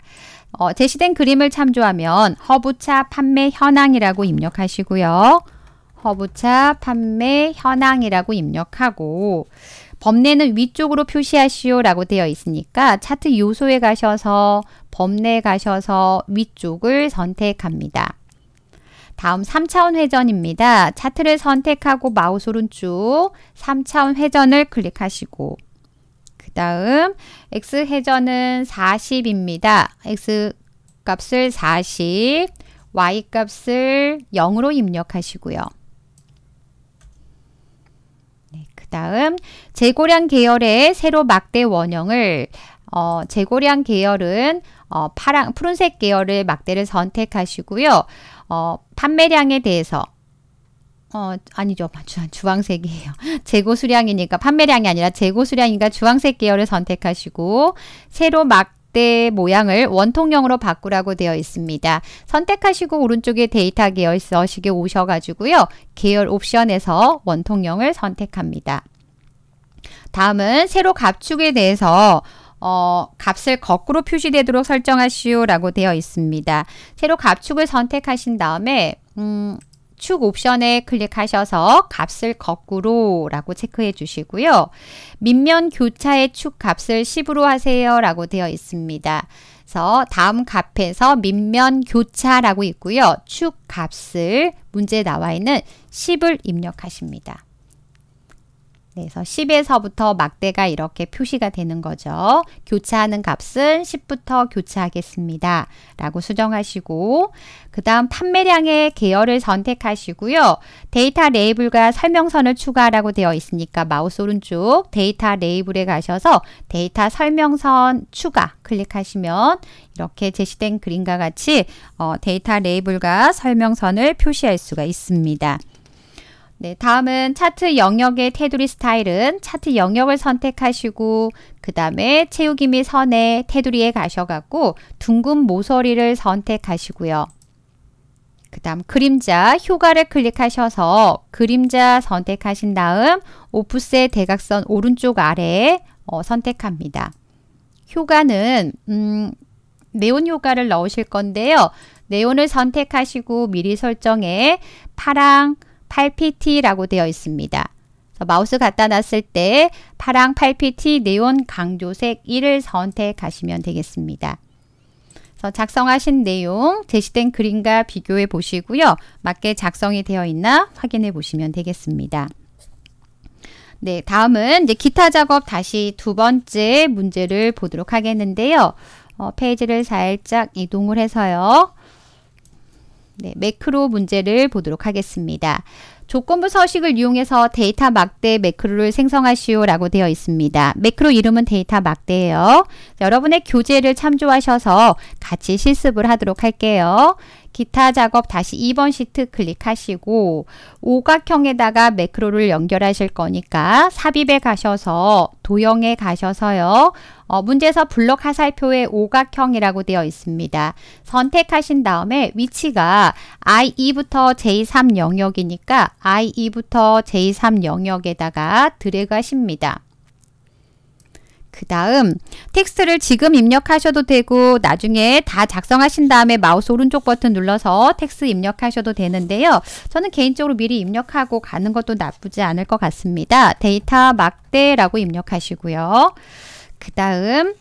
어, 제시된 그림을 참조하면 허브차 판매 현황이라고 입력하시고요. 허브차 판매 현황이라고 입력하고 범례는 위쪽으로 표시하시오 라고 되어 있으니까 차트 요소에 가셔서 범내 가셔서 위쪽을 선택합니다. 다음 3차원 회전입니다. 차트를 선택하고 마우스 오른쪽 3차원 회전을 클릭하시고 그 다음 X 회전은 40입니다. X 값을 40, Y 값을 0으로 입력하시고요. 네, 그 다음 재고량 계열의 세로 막대 원형을 어, 재고량 계열은 어, 파랑, 푸른색 계열의 막대를 선택하시고요. 어, 판매량에 대해서 어, 아니죠. 주, 주황색이에요. 재고 수량이니까 판매량이 아니라 재고 수량이니까 주황색 계열을 선택하시고 세로 막 대 모양을 원통형으로 바꾸라고 되어 있습니다. 선택하시고 오른쪽에 데이터 계열 써시게 오셔가지고요. 계열 옵션에서 원통형을 선택합니다. 다음은 세로 갑축에 대해서 어, 값을 거꾸로 표시되도록 설정하시오 라고 되어 있습니다. 세로 갑축을 선택하신 다음에 음, 축 옵션에 클릭하셔서 값을 거꾸로 라고 체크해 주시고요. 밑면 교차의 축 값을 10으로 하세요 라고 되어 있습니다. 그래서 다음 값에서 밑면 교차라고 있고요. 축 값을 문제에 나와 있는 10을 입력하십니다. 그래서 10에서부터 막대가 이렇게 표시가 되는 거죠. 교차하는 값은 10부터 교차하겠습니다. 라고 수정하시고 그 다음 판매량의 계열을 선택하시고요. 데이터 레이블과 설명선을 추가라고 되어 있으니까 마우스 오른쪽 데이터 레이블에 가셔서 데이터 설명선 추가 클릭하시면 이렇게 제시된 그림과 같이 어, 데이터 레이블과 설명선을 표시할 수가 있습니다. 네, 다음은 차트 영역의 테두리 스타일은 차트 영역을 선택하시고 그 다음에 채우기 및 선의 테두리에 가셔갖고 둥근 모서리를 선택하시고요. 그 다음 그림자 효과를 클릭하셔서 그림자 선택하신 다음 오프셋 대각선 오른쪽 아래 어, 선택합니다. 효과는 음, 네온 효과를 넣으실 건데요. 네온을 선택하시고 미리 설정해 파랑, 8pt라고 되어 있습니다. 마우스 갖다 놨을 때 파랑 8pt 네온 강조색 1을 선택하시면 되겠습니다. 작성하신 내용 제시된 그림과 비교해 보시고요. 맞게 작성이 되어 있나 확인해 보시면 되겠습니다. 네, 다음은 이제 기타 작업 다시 두 번째 문제를 보도록 하겠는데요. 어, 페이지를 살짝 이동을 해서요. 네, 매크로 문제를 보도록 하겠습니다. 조건부 서식을 이용해서 데이터 막대 매크로를 생성하시오 라고 되어 있습니다. 매크로 이름은 데이터 막대예요. 여러분의 교재를 참조하셔서 같이 실습을 하도록 할게요. 기타 작업 다시 2번 시트 클릭하시고 오각형에다가 매크로를 연결하실 거니까 삽입에 가셔서 도형에 가셔서요. 어, 문제에서 블록 화살표에 오각형이라고 되어 있습니다. 선택하신 다음에 위치가 I2부터 J3 영역이니까 I2부터 J3 영역에다가 드래그 하십니다. 그 다음 텍스트를 지금 입력하셔도 되고 나중에 다 작성하신 다음에 마우스 오른쪽 버튼 눌러서 텍스트 입력하셔도 되는데요. 저는 개인적으로 미리 입력하고 가는 것도 나쁘지 않을 것 같습니다. 데이터 막대라고 입력하시고요. 그 다음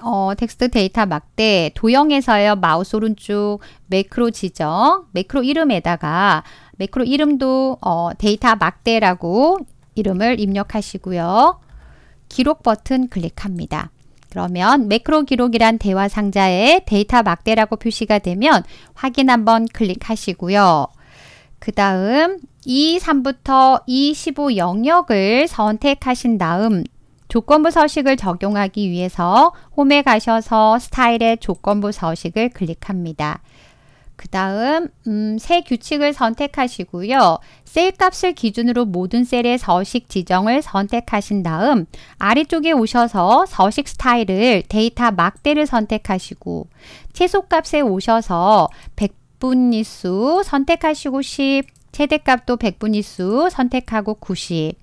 어, 텍스트 데이터 막대 도형에서요 마우스 오른쪽 매크로 지정 매크로 이름에다가 매크로 이름도 어, 데이터 막대라고 이름을 입력하시고요. 기록 버튼 클릭합니다. 그러면 매크로 기록이란 대화 상자에 데이터 막대라고 표시가 되면 확인 한번 클릭하시고요. 그 다음 E3부터 E15 영역을 선택하신 다음 조건부 서식을 적용하기 위해서 홈에 가셔서 스타일의 조건부 서식을 클릭합니다. 그 다음 음, 새 규칙을 선택하시고요. 셀 값을 기준으로 모든 셀의 서식 지정을 선택하신 다음 아래쪽에 오셔서 서식 스타일을 데이터 막대를 선택하시고 최소값에 오셔서 100분위수 선택하시고 10 최대값도 100분위수 선택하고 90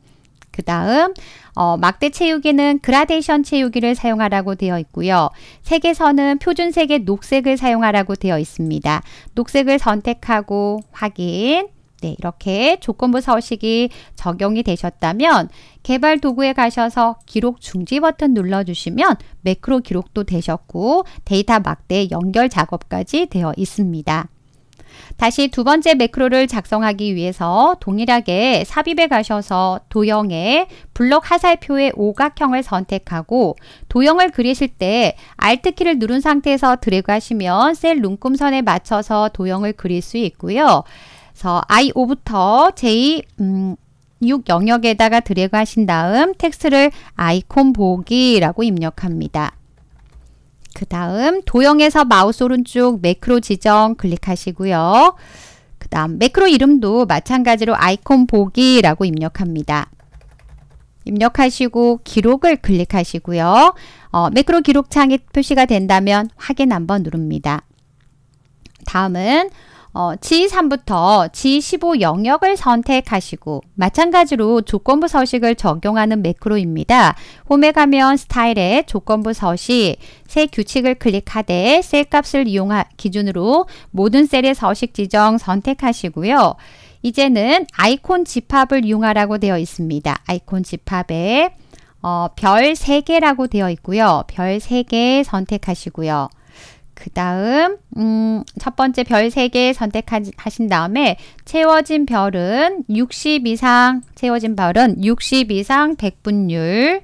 그 다음 어, 막대 채우기는 그라데이션 채우기를 사용하라고 되어 있고요. 색에서는 표준색의 녹색을 사용하라고 되어 있습니다. 녹색을 선택하고 확인 네, 이렇게 조건부 서식이 적용이 되셨다면 개발 도구에 가셔서 기록 중지 버튼 눌러주시면 매크로 기록도 되셨고 데이터 막대 연결 작업까지 되어 있습니다. 다시 두 번째 매크로를 작성하기 위해서 동일하게 삽입에 가셔서 도형에 블록 화살표의 오각형을 선택하고 도형을 그리실 때 Alt키를 누른 상태에서 드래그 하시면 셀 눈금선에 맞춰서 도형을 그릴 수 있고요. 그래서 I5부터 J 음, 6 영역에다가 드래그 하신 다음 텍스트를 아이콘 보기라고 입력합니다. 그 다음 도형에서 마우스 오른쪽 매크로 지정 클릭하시고요. 그 다음 매크로 이름도 마찬가지로 아이콘 보기라고 입력합니다. 입력하시고 기록을 클릭하시고요. 어, 매크로 기록창이 표시가 된다면 확인 한번 누릅니다. 다음은 어, G3부터 G15 영역을 선택하시고 마찬가지로 조건부 서식을 적용하는 매크로입니다. 홈에 가면 스타일에 조건부 서식, 새 규칙을 클릭하되 셀 값을 이용하 기준으로 모든 셀의 서식 지정 선택하시고요. 이제는 아이콘 집합을 이용하라고 되어 있습니다. 아이콘 집합에 어, 별 3개라고 되어 있고요. 별 3개 선택하시고요. 그 다음 음, 첫 번째 별 3개 선택하신 다음에 채워진 별은 60 이상 채워진 별은 60 이상 백분율.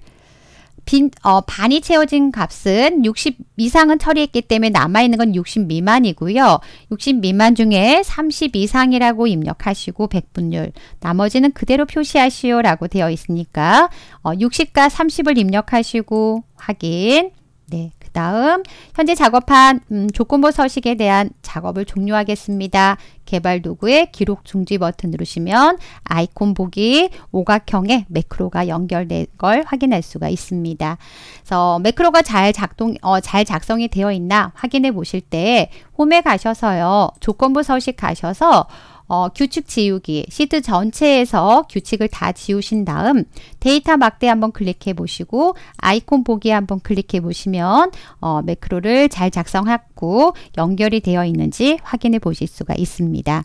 빈, 어, 반이 채워진 값은 60 이상은 처리했기 때문에 남아있는 건 60 미만이고요. 60 미만 중에 30 이상이라고 입력하시고 백분율. 나머지는 그대로 표시하시오 라고 되어 있으니까 어, 60과 30을 입력하시고 확인. 네, 다음 현재 작업한 음, 조건부 서식에 대한 작업을 종료하겠습니다. 개발 도구의 기록 중지 버튼 누르시면 아이콘 보기 오각형의 매크로가 연결된 걸 확인할 수가 있습니다. 그래서 매크로가 잘 작동 어, 잘 작성이 되어 있나 확인해 보실 때 홈에 가셔서요. 조건부 서식 가셔서 어, 규칙 지우기 시트 전체에서 규칙을 다 지우신 다음 데이터 막대 한번 클릭해 보시고 아이콘 보기 한번 클릭해 보시면 어, 매크로를 잘 작성하고 연결이 되어 있는지 확인해 보실 수가 있습니다.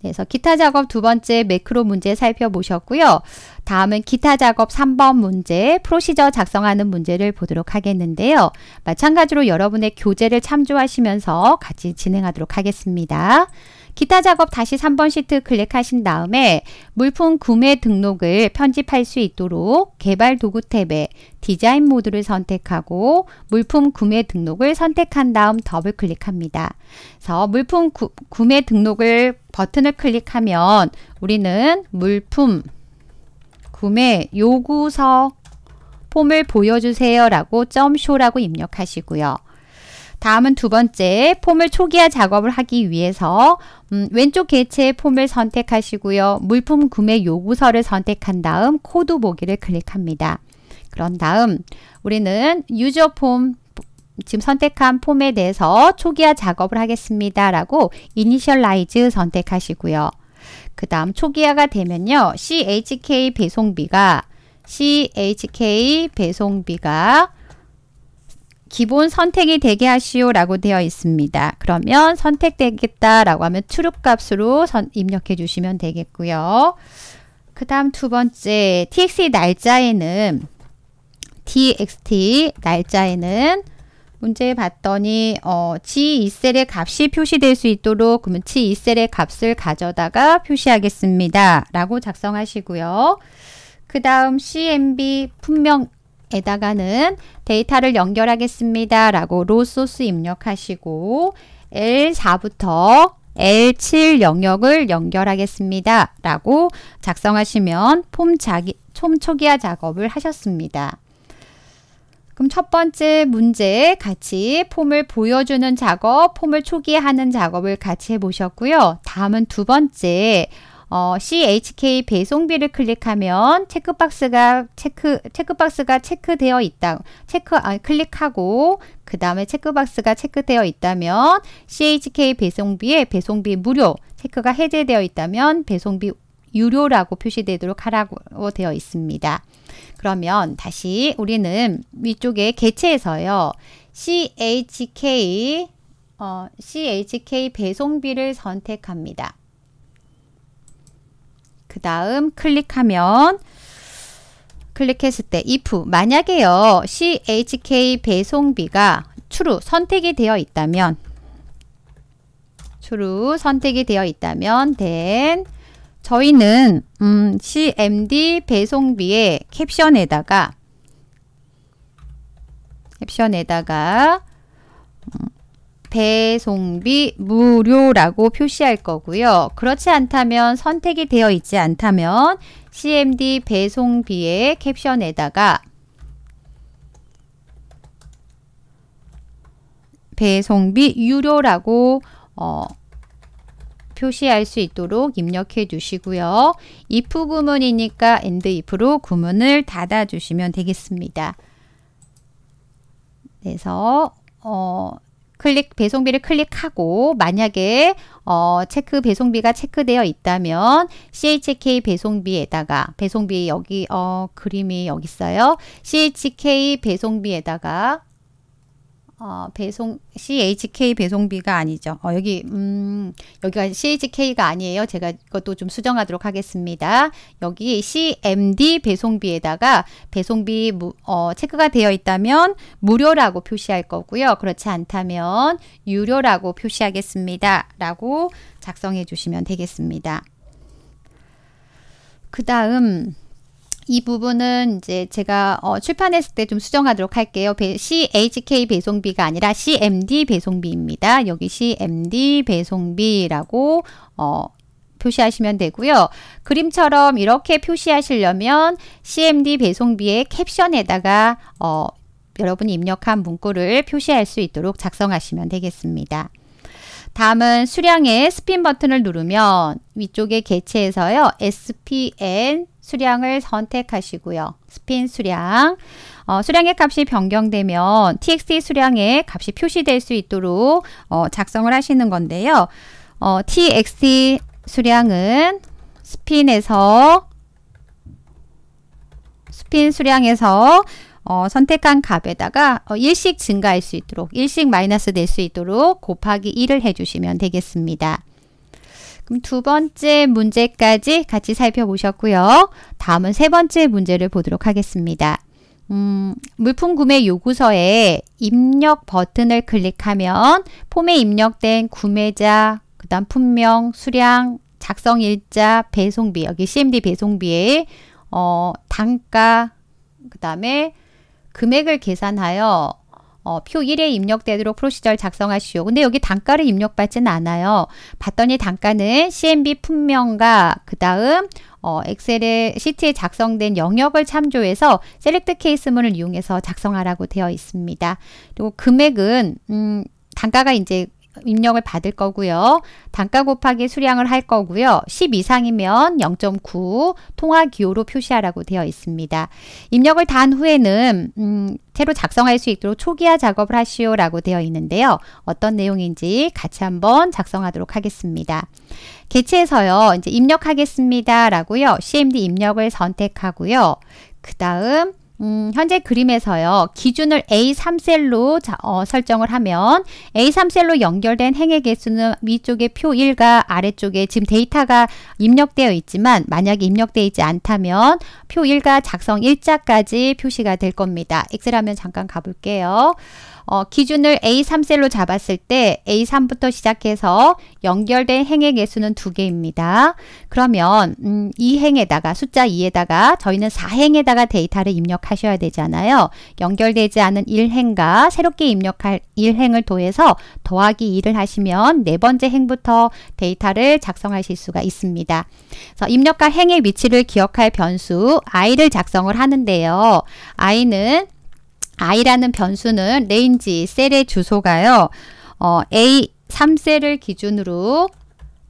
그래서 기타 작업 두 번째 매크로 문제 살펴보셨고요. 다음은 기타 작업 3번 문제 프로시저 작성하는 문제를 보도록 하겠는데요. 마찬가지로 여러분의 교재를 참조하시면서 같이 진행하도록 하겠습니다. 기타 작업 다시 3번 시트 클릭하신 다음에 물품 구매 등록을 편집할 수 있도록 개발 도구 탭에 디자인 모드를 선택하고 물품 구매 등록을 선택한 다음 더블 클릭합니다. 그래서 물품 구, 구매 등록을 버튼을 클릭하면 우리는 물품 구매 요구서 폼을 보여주세요 라고 점 show라고 입력하시고요. 다음은 두 번째 폼을 초기화 작업을 하기 위해서 음, 왼쪽 개체의 폼을 선택하시고요. 물품 구매 요구서를 선택한 다음 코드 보기를 클릭합니다. 그런 다음 우리는 user form 지금 선택한 폼에 대해서 초기화 작업을 하겠습니다. 라고 Initialize 선택하시고요. 그 다음 초기화가 되면요. CHK 배송비가 CHK 배송비가 기본 선택이 되게 하시오 라고 되어 있습니다. 그러면 선택되겠다 라고 하면 True 값으로 입력해 주시면 되겠고요. 그 다음 두 번째 txt 날짜에는 txt 날짜에는 문제 봤더니 어, G2셀의 값이 표시될 수 있도록 그러면 G2셀의 값을 가져다가 표시하겠습니다. 라고 작성하시고요. 그 다음 CMB 분명 에다가는 데이터를 연결하겠습니다. 라고 로 소스 입력하시고 L4부터 L7 영역을 연결하겠습니다. 라고 작성하시면 폼 자기, 폼 초기화 작업을 하셨습니다. 그럼 첫 번째 문제 같이 폼을 보여주는 작업, 폼을 초기화하는 작업을 같이 해보셨고요. 다음은 두 번째 어, CHK 배송비를 클릭하면 체크박스가 체크 체크박스가 체크되어 있다. 체크 아, 클릭하고 그 다음에 체크박스가 체크되어 있다면 CHK 배송비에 배송비 무료 체크가 해제되어 있다면 배송비 유료라고 표시되도록 하라고 되어 있습니다. 그러면 다시 우리는 위쪽에 개체에서요. CHK 어, CHK 배송비를 선택합니다. 그 다음 클릭하면 클릭했을 때 if. 만약에요 CHK 배송비가 true 선택이 되어 있다면 true 선택이 되어 있다면 then 저희는 음, CMD 배송비의 캡션에다가 캡션에다가 음, 배송비 무료라고 표시할 거고요. 그렇지 않다면 선택이 되어 있지 않다면 CMD 배송비의 캡션에다가 배송비 유료라고 어, 표시할 수 있도록 입력해 주시고요. if 구문이니까 and if로 구문을 닫아 주시면 되겠습니다. 그래서 어, 클릭 배송비를 클릭하고 만약에 어, 체크 배송비가 체크되어 있다면 CHK 배송비에다가 배송비 여기 어, 그림이 여기 있어요. CHK 배송비에다가 어, 배송 CHK 배송비가 아니죠. 어, 여기 음, 여기가 CHK가 아니에요. 제가 이것도 좀 수정하도록 하겠습니다. 여기 CMD 배송비에다가 배송비 무, 어, 체크가 되어 있다면 무료라고 표시할 거고요. 그렇지 않다면 유료라고 표시하겠습니다. 라고 작성해 주시면 되겠습니다. 그 다음 이 부분은 이제 제가 어, 출판했을 때 좀 수정하도록 할게요. 배, CHK 배송비가 아니라 CMD 배송비입니다. 여기 CMD 배송비라고 어, 표시하시면 되고요. 그림처럼 이렇게 표시하시려면 CMD 배송비의 캡션에다가 어, 여러분이 입력한 문구를 표시할 수 있도록 작성하시면 되겠습니다. 다음은 수량의 스핀 버튼을 누르면 위쪽에 개체에서요. SPN 수량을 선택하시고요. 스핀 수량. 어, 수량의 값이 변경되면 txt 수량의 값이 표시될 수 있도록 어, 작성을 하시는 건데요. 어, txt 수량은 스핀에서 스핀 수량에서 어, 선택한 값에다가 어, 일씩 증가할 수 있도록 일씩 마이너스 될 수 있도록 곱하기 1을 해주시면 되겠습니다. 그럼 두 번째 문제까지 같이 살펴보셨고요. 다음은 세 번째 문제를 보도록 하겠습니다. 음, 물품 구매 요구서에 입력 버튼을 클릭하면 폼에 입력된 구매자, 그 다음 품명, 수량, 작성 일자, 배송비, 여기 CMD 배송비의 어, 단가, 그 다음에 금액을 계산하여 어, 표 1에 입력되도록 프로시저를 작성하시오. 근데 여기 단가를 입력받지는 않아요. 봤더니 단가는 CMB 품명과 그 다음 어, 엑셀에 시트에 작성된 영역을 참조해서 셀렉트 케이스문을 이용해서 작성하라고 되어 있습니다. 그리고 금액은 음, 단가가 이제 입력을 받을 거고요. 단가 곱하기 수량을 할 거고요. 10 이상이면 0.9 통화 기호로 표시하라고 되어 있습니다. 입력을 다 한 후에는 음, 새로 작성할 수 있도록 초기화 작업을 하시오라고 되어 있는데요. 어떤 내용인지 같이 한번 작성하도록 하겠습니다. 개체에서요. 이제 입력하겠습니다라고요. CMD 입력을 선택하고요. 그 다음 음, 현재 그림에서요. 기준을 A3셀로 자, 어, 설정을 하면 A3셀로 연결된 행의 개수는 위쪽에 표 1과 아래쪽에 지금 데이터가 입력되어 있지만 만약에 입력되어 있지 않다면 표 1과 작성 일자까지 표시가 될 겁니다. 엑셀 하면 잠깐 가볼게요. 어, 기준을 A3셀로 잡았을 때 A3부터 시작해서 연결된 행의 개수는 두 개입니다. 그러면 음, 이 행에다가 숫자 2에다가 저희는 4행에다가 데이터를 입력하셔야 되잖아요. 연결되지 않은 1행과 새롭게 입력할 1행을 더해서 더하기 2를 하시면 네 번째 행부터 데이터를 작성하실 수가 있습니다. 그래서 입력할 행의 위치를 기억할 변수 i를 작성을 하는데요. i는 i라는 변수는 Range 셀의 주소가요. 어, A 3셀을 기준으로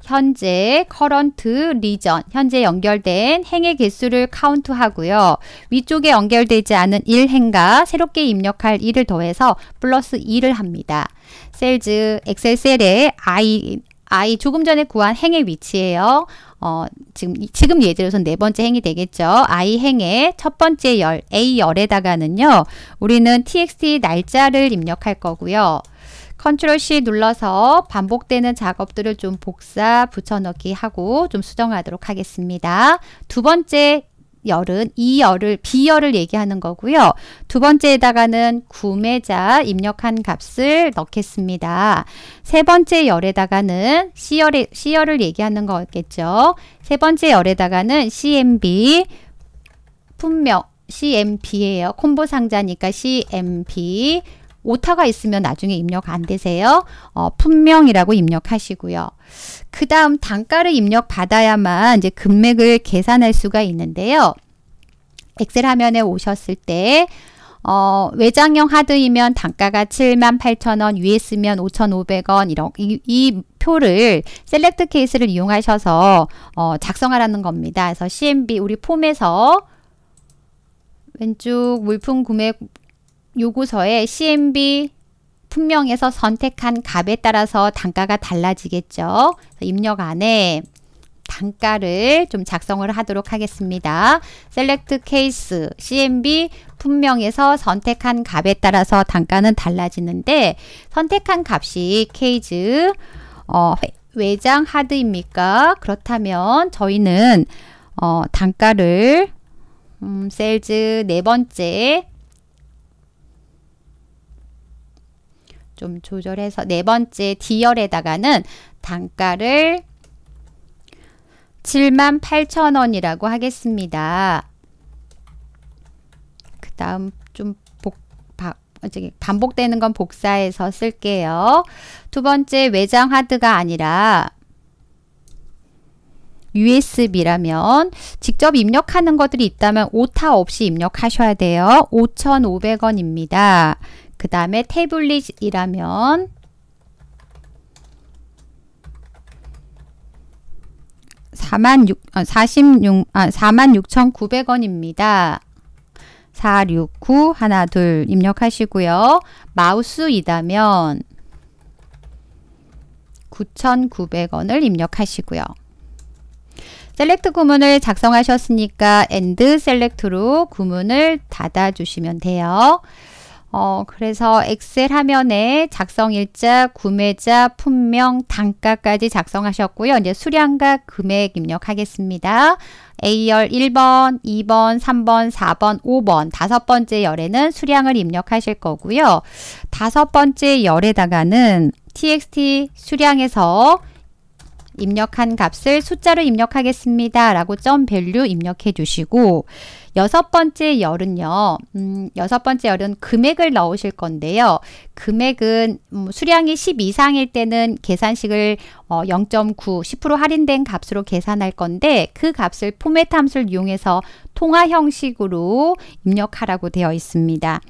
현재 Current Region 현재 연결된 행의 개수를 카운트 하고요. 위쪽에 연결되지 않은 1행과 새롭게 입력할 1을 더해서 플러스 2를 합니다. Cells 엑셀 셀에 i i 조금 전에 구한 행의 위치예요. 어, 지금, 지금 예를 들어서 네 번째 행이 되겠죠. i 행의 첫 번째 열, a 열에다가는요, 우리는 txt 날짜를 입력할 거고요. 컨트롤 C 눌러서 반복되는 작업들을 좀 복사 붙여넣기 하고 좀 수정하도록 하겠습니다. 두 번째 열은 이 열을 B열을 얘기하는 거고요. 두 번째에다가는 구매자 입력한 값을 넣겠습니다. 세 번째 열에다가는 C열의, C열을 얘기하는 거겠죠. 세 번째 열에다가는 CMB 분명 CMB예요. 콤보 상자니까 CMB 오타가 있으면 나중에 입력 안 되세요. 어, 품명이라고 입력하시고요. 그 다음 단가를 입력 받아야만 이제 금액을 계산할 수가 있는데요. 엑셀 화면에 오셨을 때 어, 외장형 하드이면 단가가 78,000원, US면 5,500원 이런 이, 이, 표를 셀렉트 케이스를 이용하셔서 어, 작성하라는 겁니다. 그래서 CMB 우리 폼에서 왼쪽 물품 구매 요구서에 CMB 품명에서 선택한 값에 따라서 단가가 달라지겠죠. 입력 안에 단가를 좀 작성을 하도록 하겠습니다. Select Case CMB 품명에서 선택한 값에 따라서 단가는 달라지는데 선택한 값이 케이즈 어, 외장 하드입니까? 그렇다면 저희는 어, 단가를 음, Cells 네 번째 좀 조절해서 네 번째 D열에다가는 단가를 78,000원이라고 하겠습니다. 그 다음 좀 복, 반복되는 건 복사해서 쓸게요. 두 번째 외장 하드가 아니라 USB라면 직접 입력하는 것들이 있다면 오타 없이 입력하셔야 돼요. 5,500원입니다. 그 다음에 태블릿이라면 4만 6, 아, 46, 아, 46,900원입니다. 469 하나 둘 입력하시고요. 마우스이다면 9,900원을 입력하시고요. Select 구문을 작성하셨으니까 End Select로 구문을 닫아 주시면 돼요. 어, 그래서 엑셀 화면에 작성일자, 구매자, 품명, 단가까지 작성하셨고요. 이제 수량과 금액 입력하겠습니다. A열 1번, 2번, 3번, 4번, 5번 다섯 번째 열에는 수량을 입력하실 거고요. 다섯 번째 열에다가는 txt 수량에서 입력한 값을 숫자로 입력하겠습니다. 라고 점 Value 입력해 주시고 여섯 번째 열은요. 음, 여섯 번째 열은 금액을 넣으실 건데요. 금액은 음, 수량이 10 이상일 때는 계산식을 어, 0.9, 10% 할인된 값으로 계산할 건데 그 값을 포맷 함수를 이용해서 통화 형식으로 입력하라고 되어 있습니다.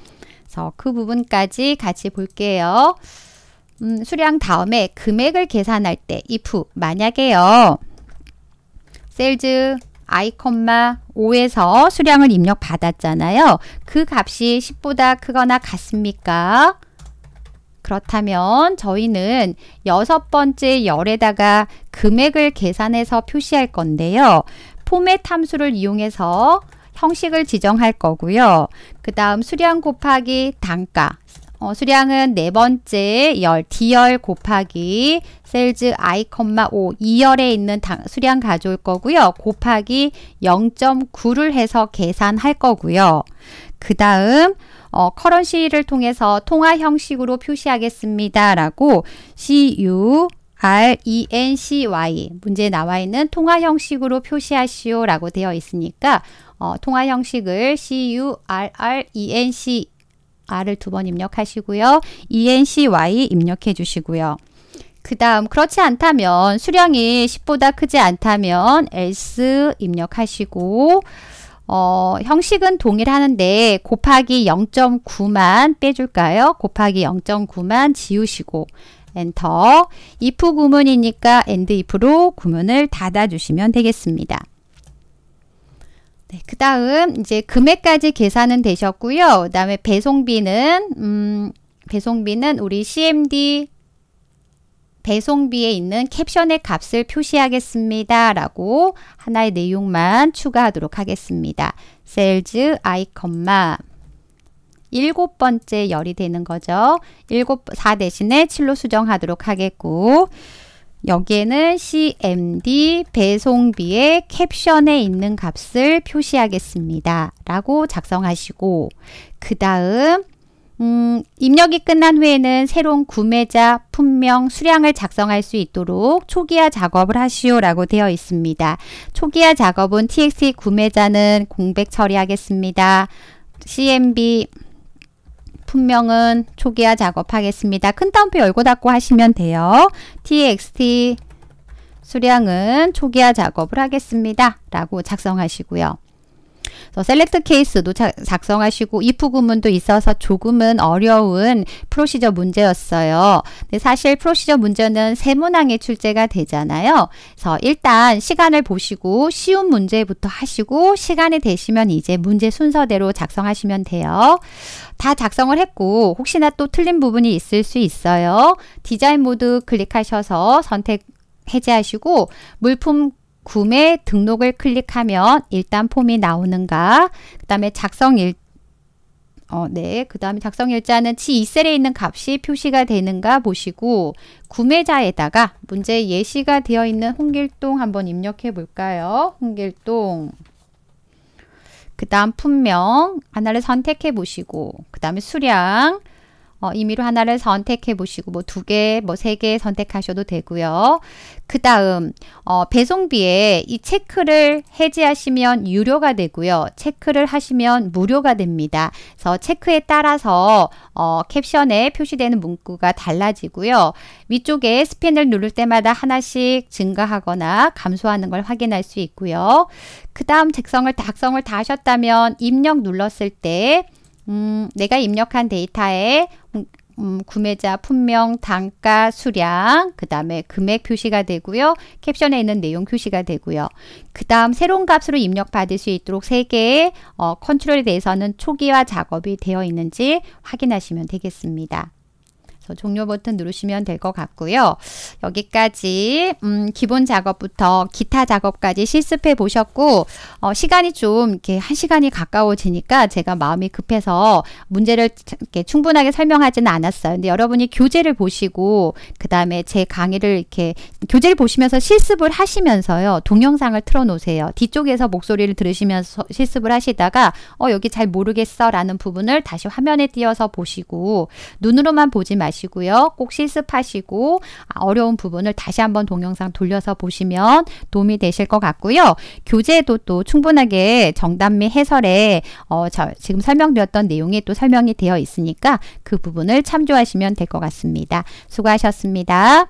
그래서 그 부분까지 같이 볼게요. 음, 수량 다음에 금액을 계산할 때 if 만약에요. 셀즈 i, 5에서 수량을 입력 받았잖아요. 그 값이 10보다 크거나 같습니까? 그렇다면 저희는 여섯 번째 열에다가 금액을 계산해서 표시할 건데요. 포맷 함수를 이용해서 형식을 지정할 거고요. 그 다음 수량 곱하기 단가 어, 수량은 네 번째 열, D열 곱하기 셀즈 I, 5 2열에 있는 당, 수량 가져올 거고요. 곱하기 0.9를 해서 계산할 거고요. 그 다음 어, 커런시를 통해서 통화 형식으로 표시하겠습니다. 라고 CU RENCY 문제에 나와 있는 통화 형식으로 표시하시오 라고 되어 있으니까 어, 통화 형식을 CURRENC R을 두 번 입력하시고요. ENCY 입력해 주시고요. 그 다음 그렇지 않다면 수량이 10보다 크지 않다면 else 입력하시고 어, 형식은 동일하는데 곱하기 0.9만 빼줄까요? 곱하기 0.9만 지우시고 엔터 if 구문이니까 end if로 구문을 닫아주시면 되겠습니다. 네, 그 다음 이제 금액까지 계산은 되셨고요. 그 다음에 배송비는 음, 배송비는 우리 CMD 배송비에 있는 캡션의 값을 표시하겠습니다. 라고 하나의 내용만 추가하도록 하겠습니다. sales i, 일곱 번째 열이 되는 거죠. 일곱 4 대신에 7로 수정하도록 하겠고 여기에는 CMD 배송비의 캡션에 있는 값을 표시하겠습니다. 라고 작성하시고 그 다음 음, 입력이 끝난 후에는 새로운 구매자, 품명, 수량을 작성할 수 있도록 초기화 작업을 하시오 라고 되어 있습니다. 초기화 작업은 TXT 구매자는 공백 처리하겠습니다. CMB 품명은 초기화 작업하겠습니다. 큰 따옴표 열고 닫고 하시면 돼요. TXT 수량은 초기화 작업을 하겠습니다. 라고 작성하시고요. Select Case도 작성하시고 if 구문도 있어서 조금은 어려운 프로시저 문제였어요. 근데 사실 프로시저 문제는 세문항에 출제가 되잖아요. 그래서 일단 시간을 보시고 쉬운 문제부터 하시고 시간이 되시면 이제 문제 순서대로 작성하시면 돼요. 다 작성을 했고 혹시나 또 틀린 부분이 있을 수 있어요. 디자인 모드 클릭하셔서 선택 해제하시고 물품 구매 등록을 클릭하면 일단 폼이 나오는가 그 다음에 작성 일 어, 네. 그 다음에 작성 일자는 지2셀에 있는 값이 표시가 되는가 보시고 구매자에다가 문제 예시가 되어 있는 홍길동 한번 입력해 볼까요? 홍길동 그 다음 품명 하나를 선택해 보시고 그 다음에 수량 어, 임의로 하나를 선택해 보시고 뭐 두 개, 뭐 세 개 선택하셔도 되고요. 그 다음 어, 배송비에 이 체크를 해지하시면 유료가 되고요. 체크를 하시면 무료가 됩니다. 그래서 체크에 따라서 어, 캡션에 표시되는 문구가 달라지고요. 위쪽에 스펜을 누를 때마다 하나씩 증가하거나 감소하는 걸 확인할 수 있고요. 그 다음 작성을 작성을 다 하셨다면 입력 눌렀을 때 음, 내가 입력한 데이터에 음, 구매자 품명, 단가, 수량, 그 다음에 금액 표시가 되고요. 캡션에 있는 내용 표시가 되고요. 그 다음 새로운 값으로 입력받을 수 있도록 세 개의 어, 컨트롤에 대해서는 초기화 작업이 되어 있는지 확인하시면 되겠습니다. 종료 버튼 누르시면 될 것 같고요. 여기까지 음, 기본 작업부터 기타 작업까지 실습해 보셨고 어, 시간이 좀 이렇게 한 시간이 가까워지니까 제가 마음이 급해서 문제를 이렇게 충분하게 설명하지는 않았어요. 근데 여러분이 교재를 보시고 그 다음에 제 강의를 이렇게 교재를 보시면서 실습을 하시면서요 동영상을 틀어놓으세요. 뒤쪽에서 목소리를 들으시면서 실습을 하시다가 어 여기 잘 모르겠어라는 부분을 다시 화면에 띄어서 보시고 눈으로만 보지 마시고. 마시고요. 꼭 실습하시고 어려운 부분을 다시 한번 동영상 돌려서 보시면 도움이 되실 것 같고요. 교재도 또 충분하게 정답 및 해설에 어, 저, 지금 설명드렸던 내용이 또 설명이 되어 있으니까 그 부분을 참조하시면 될 것 같습니다. 수고하셨습니다.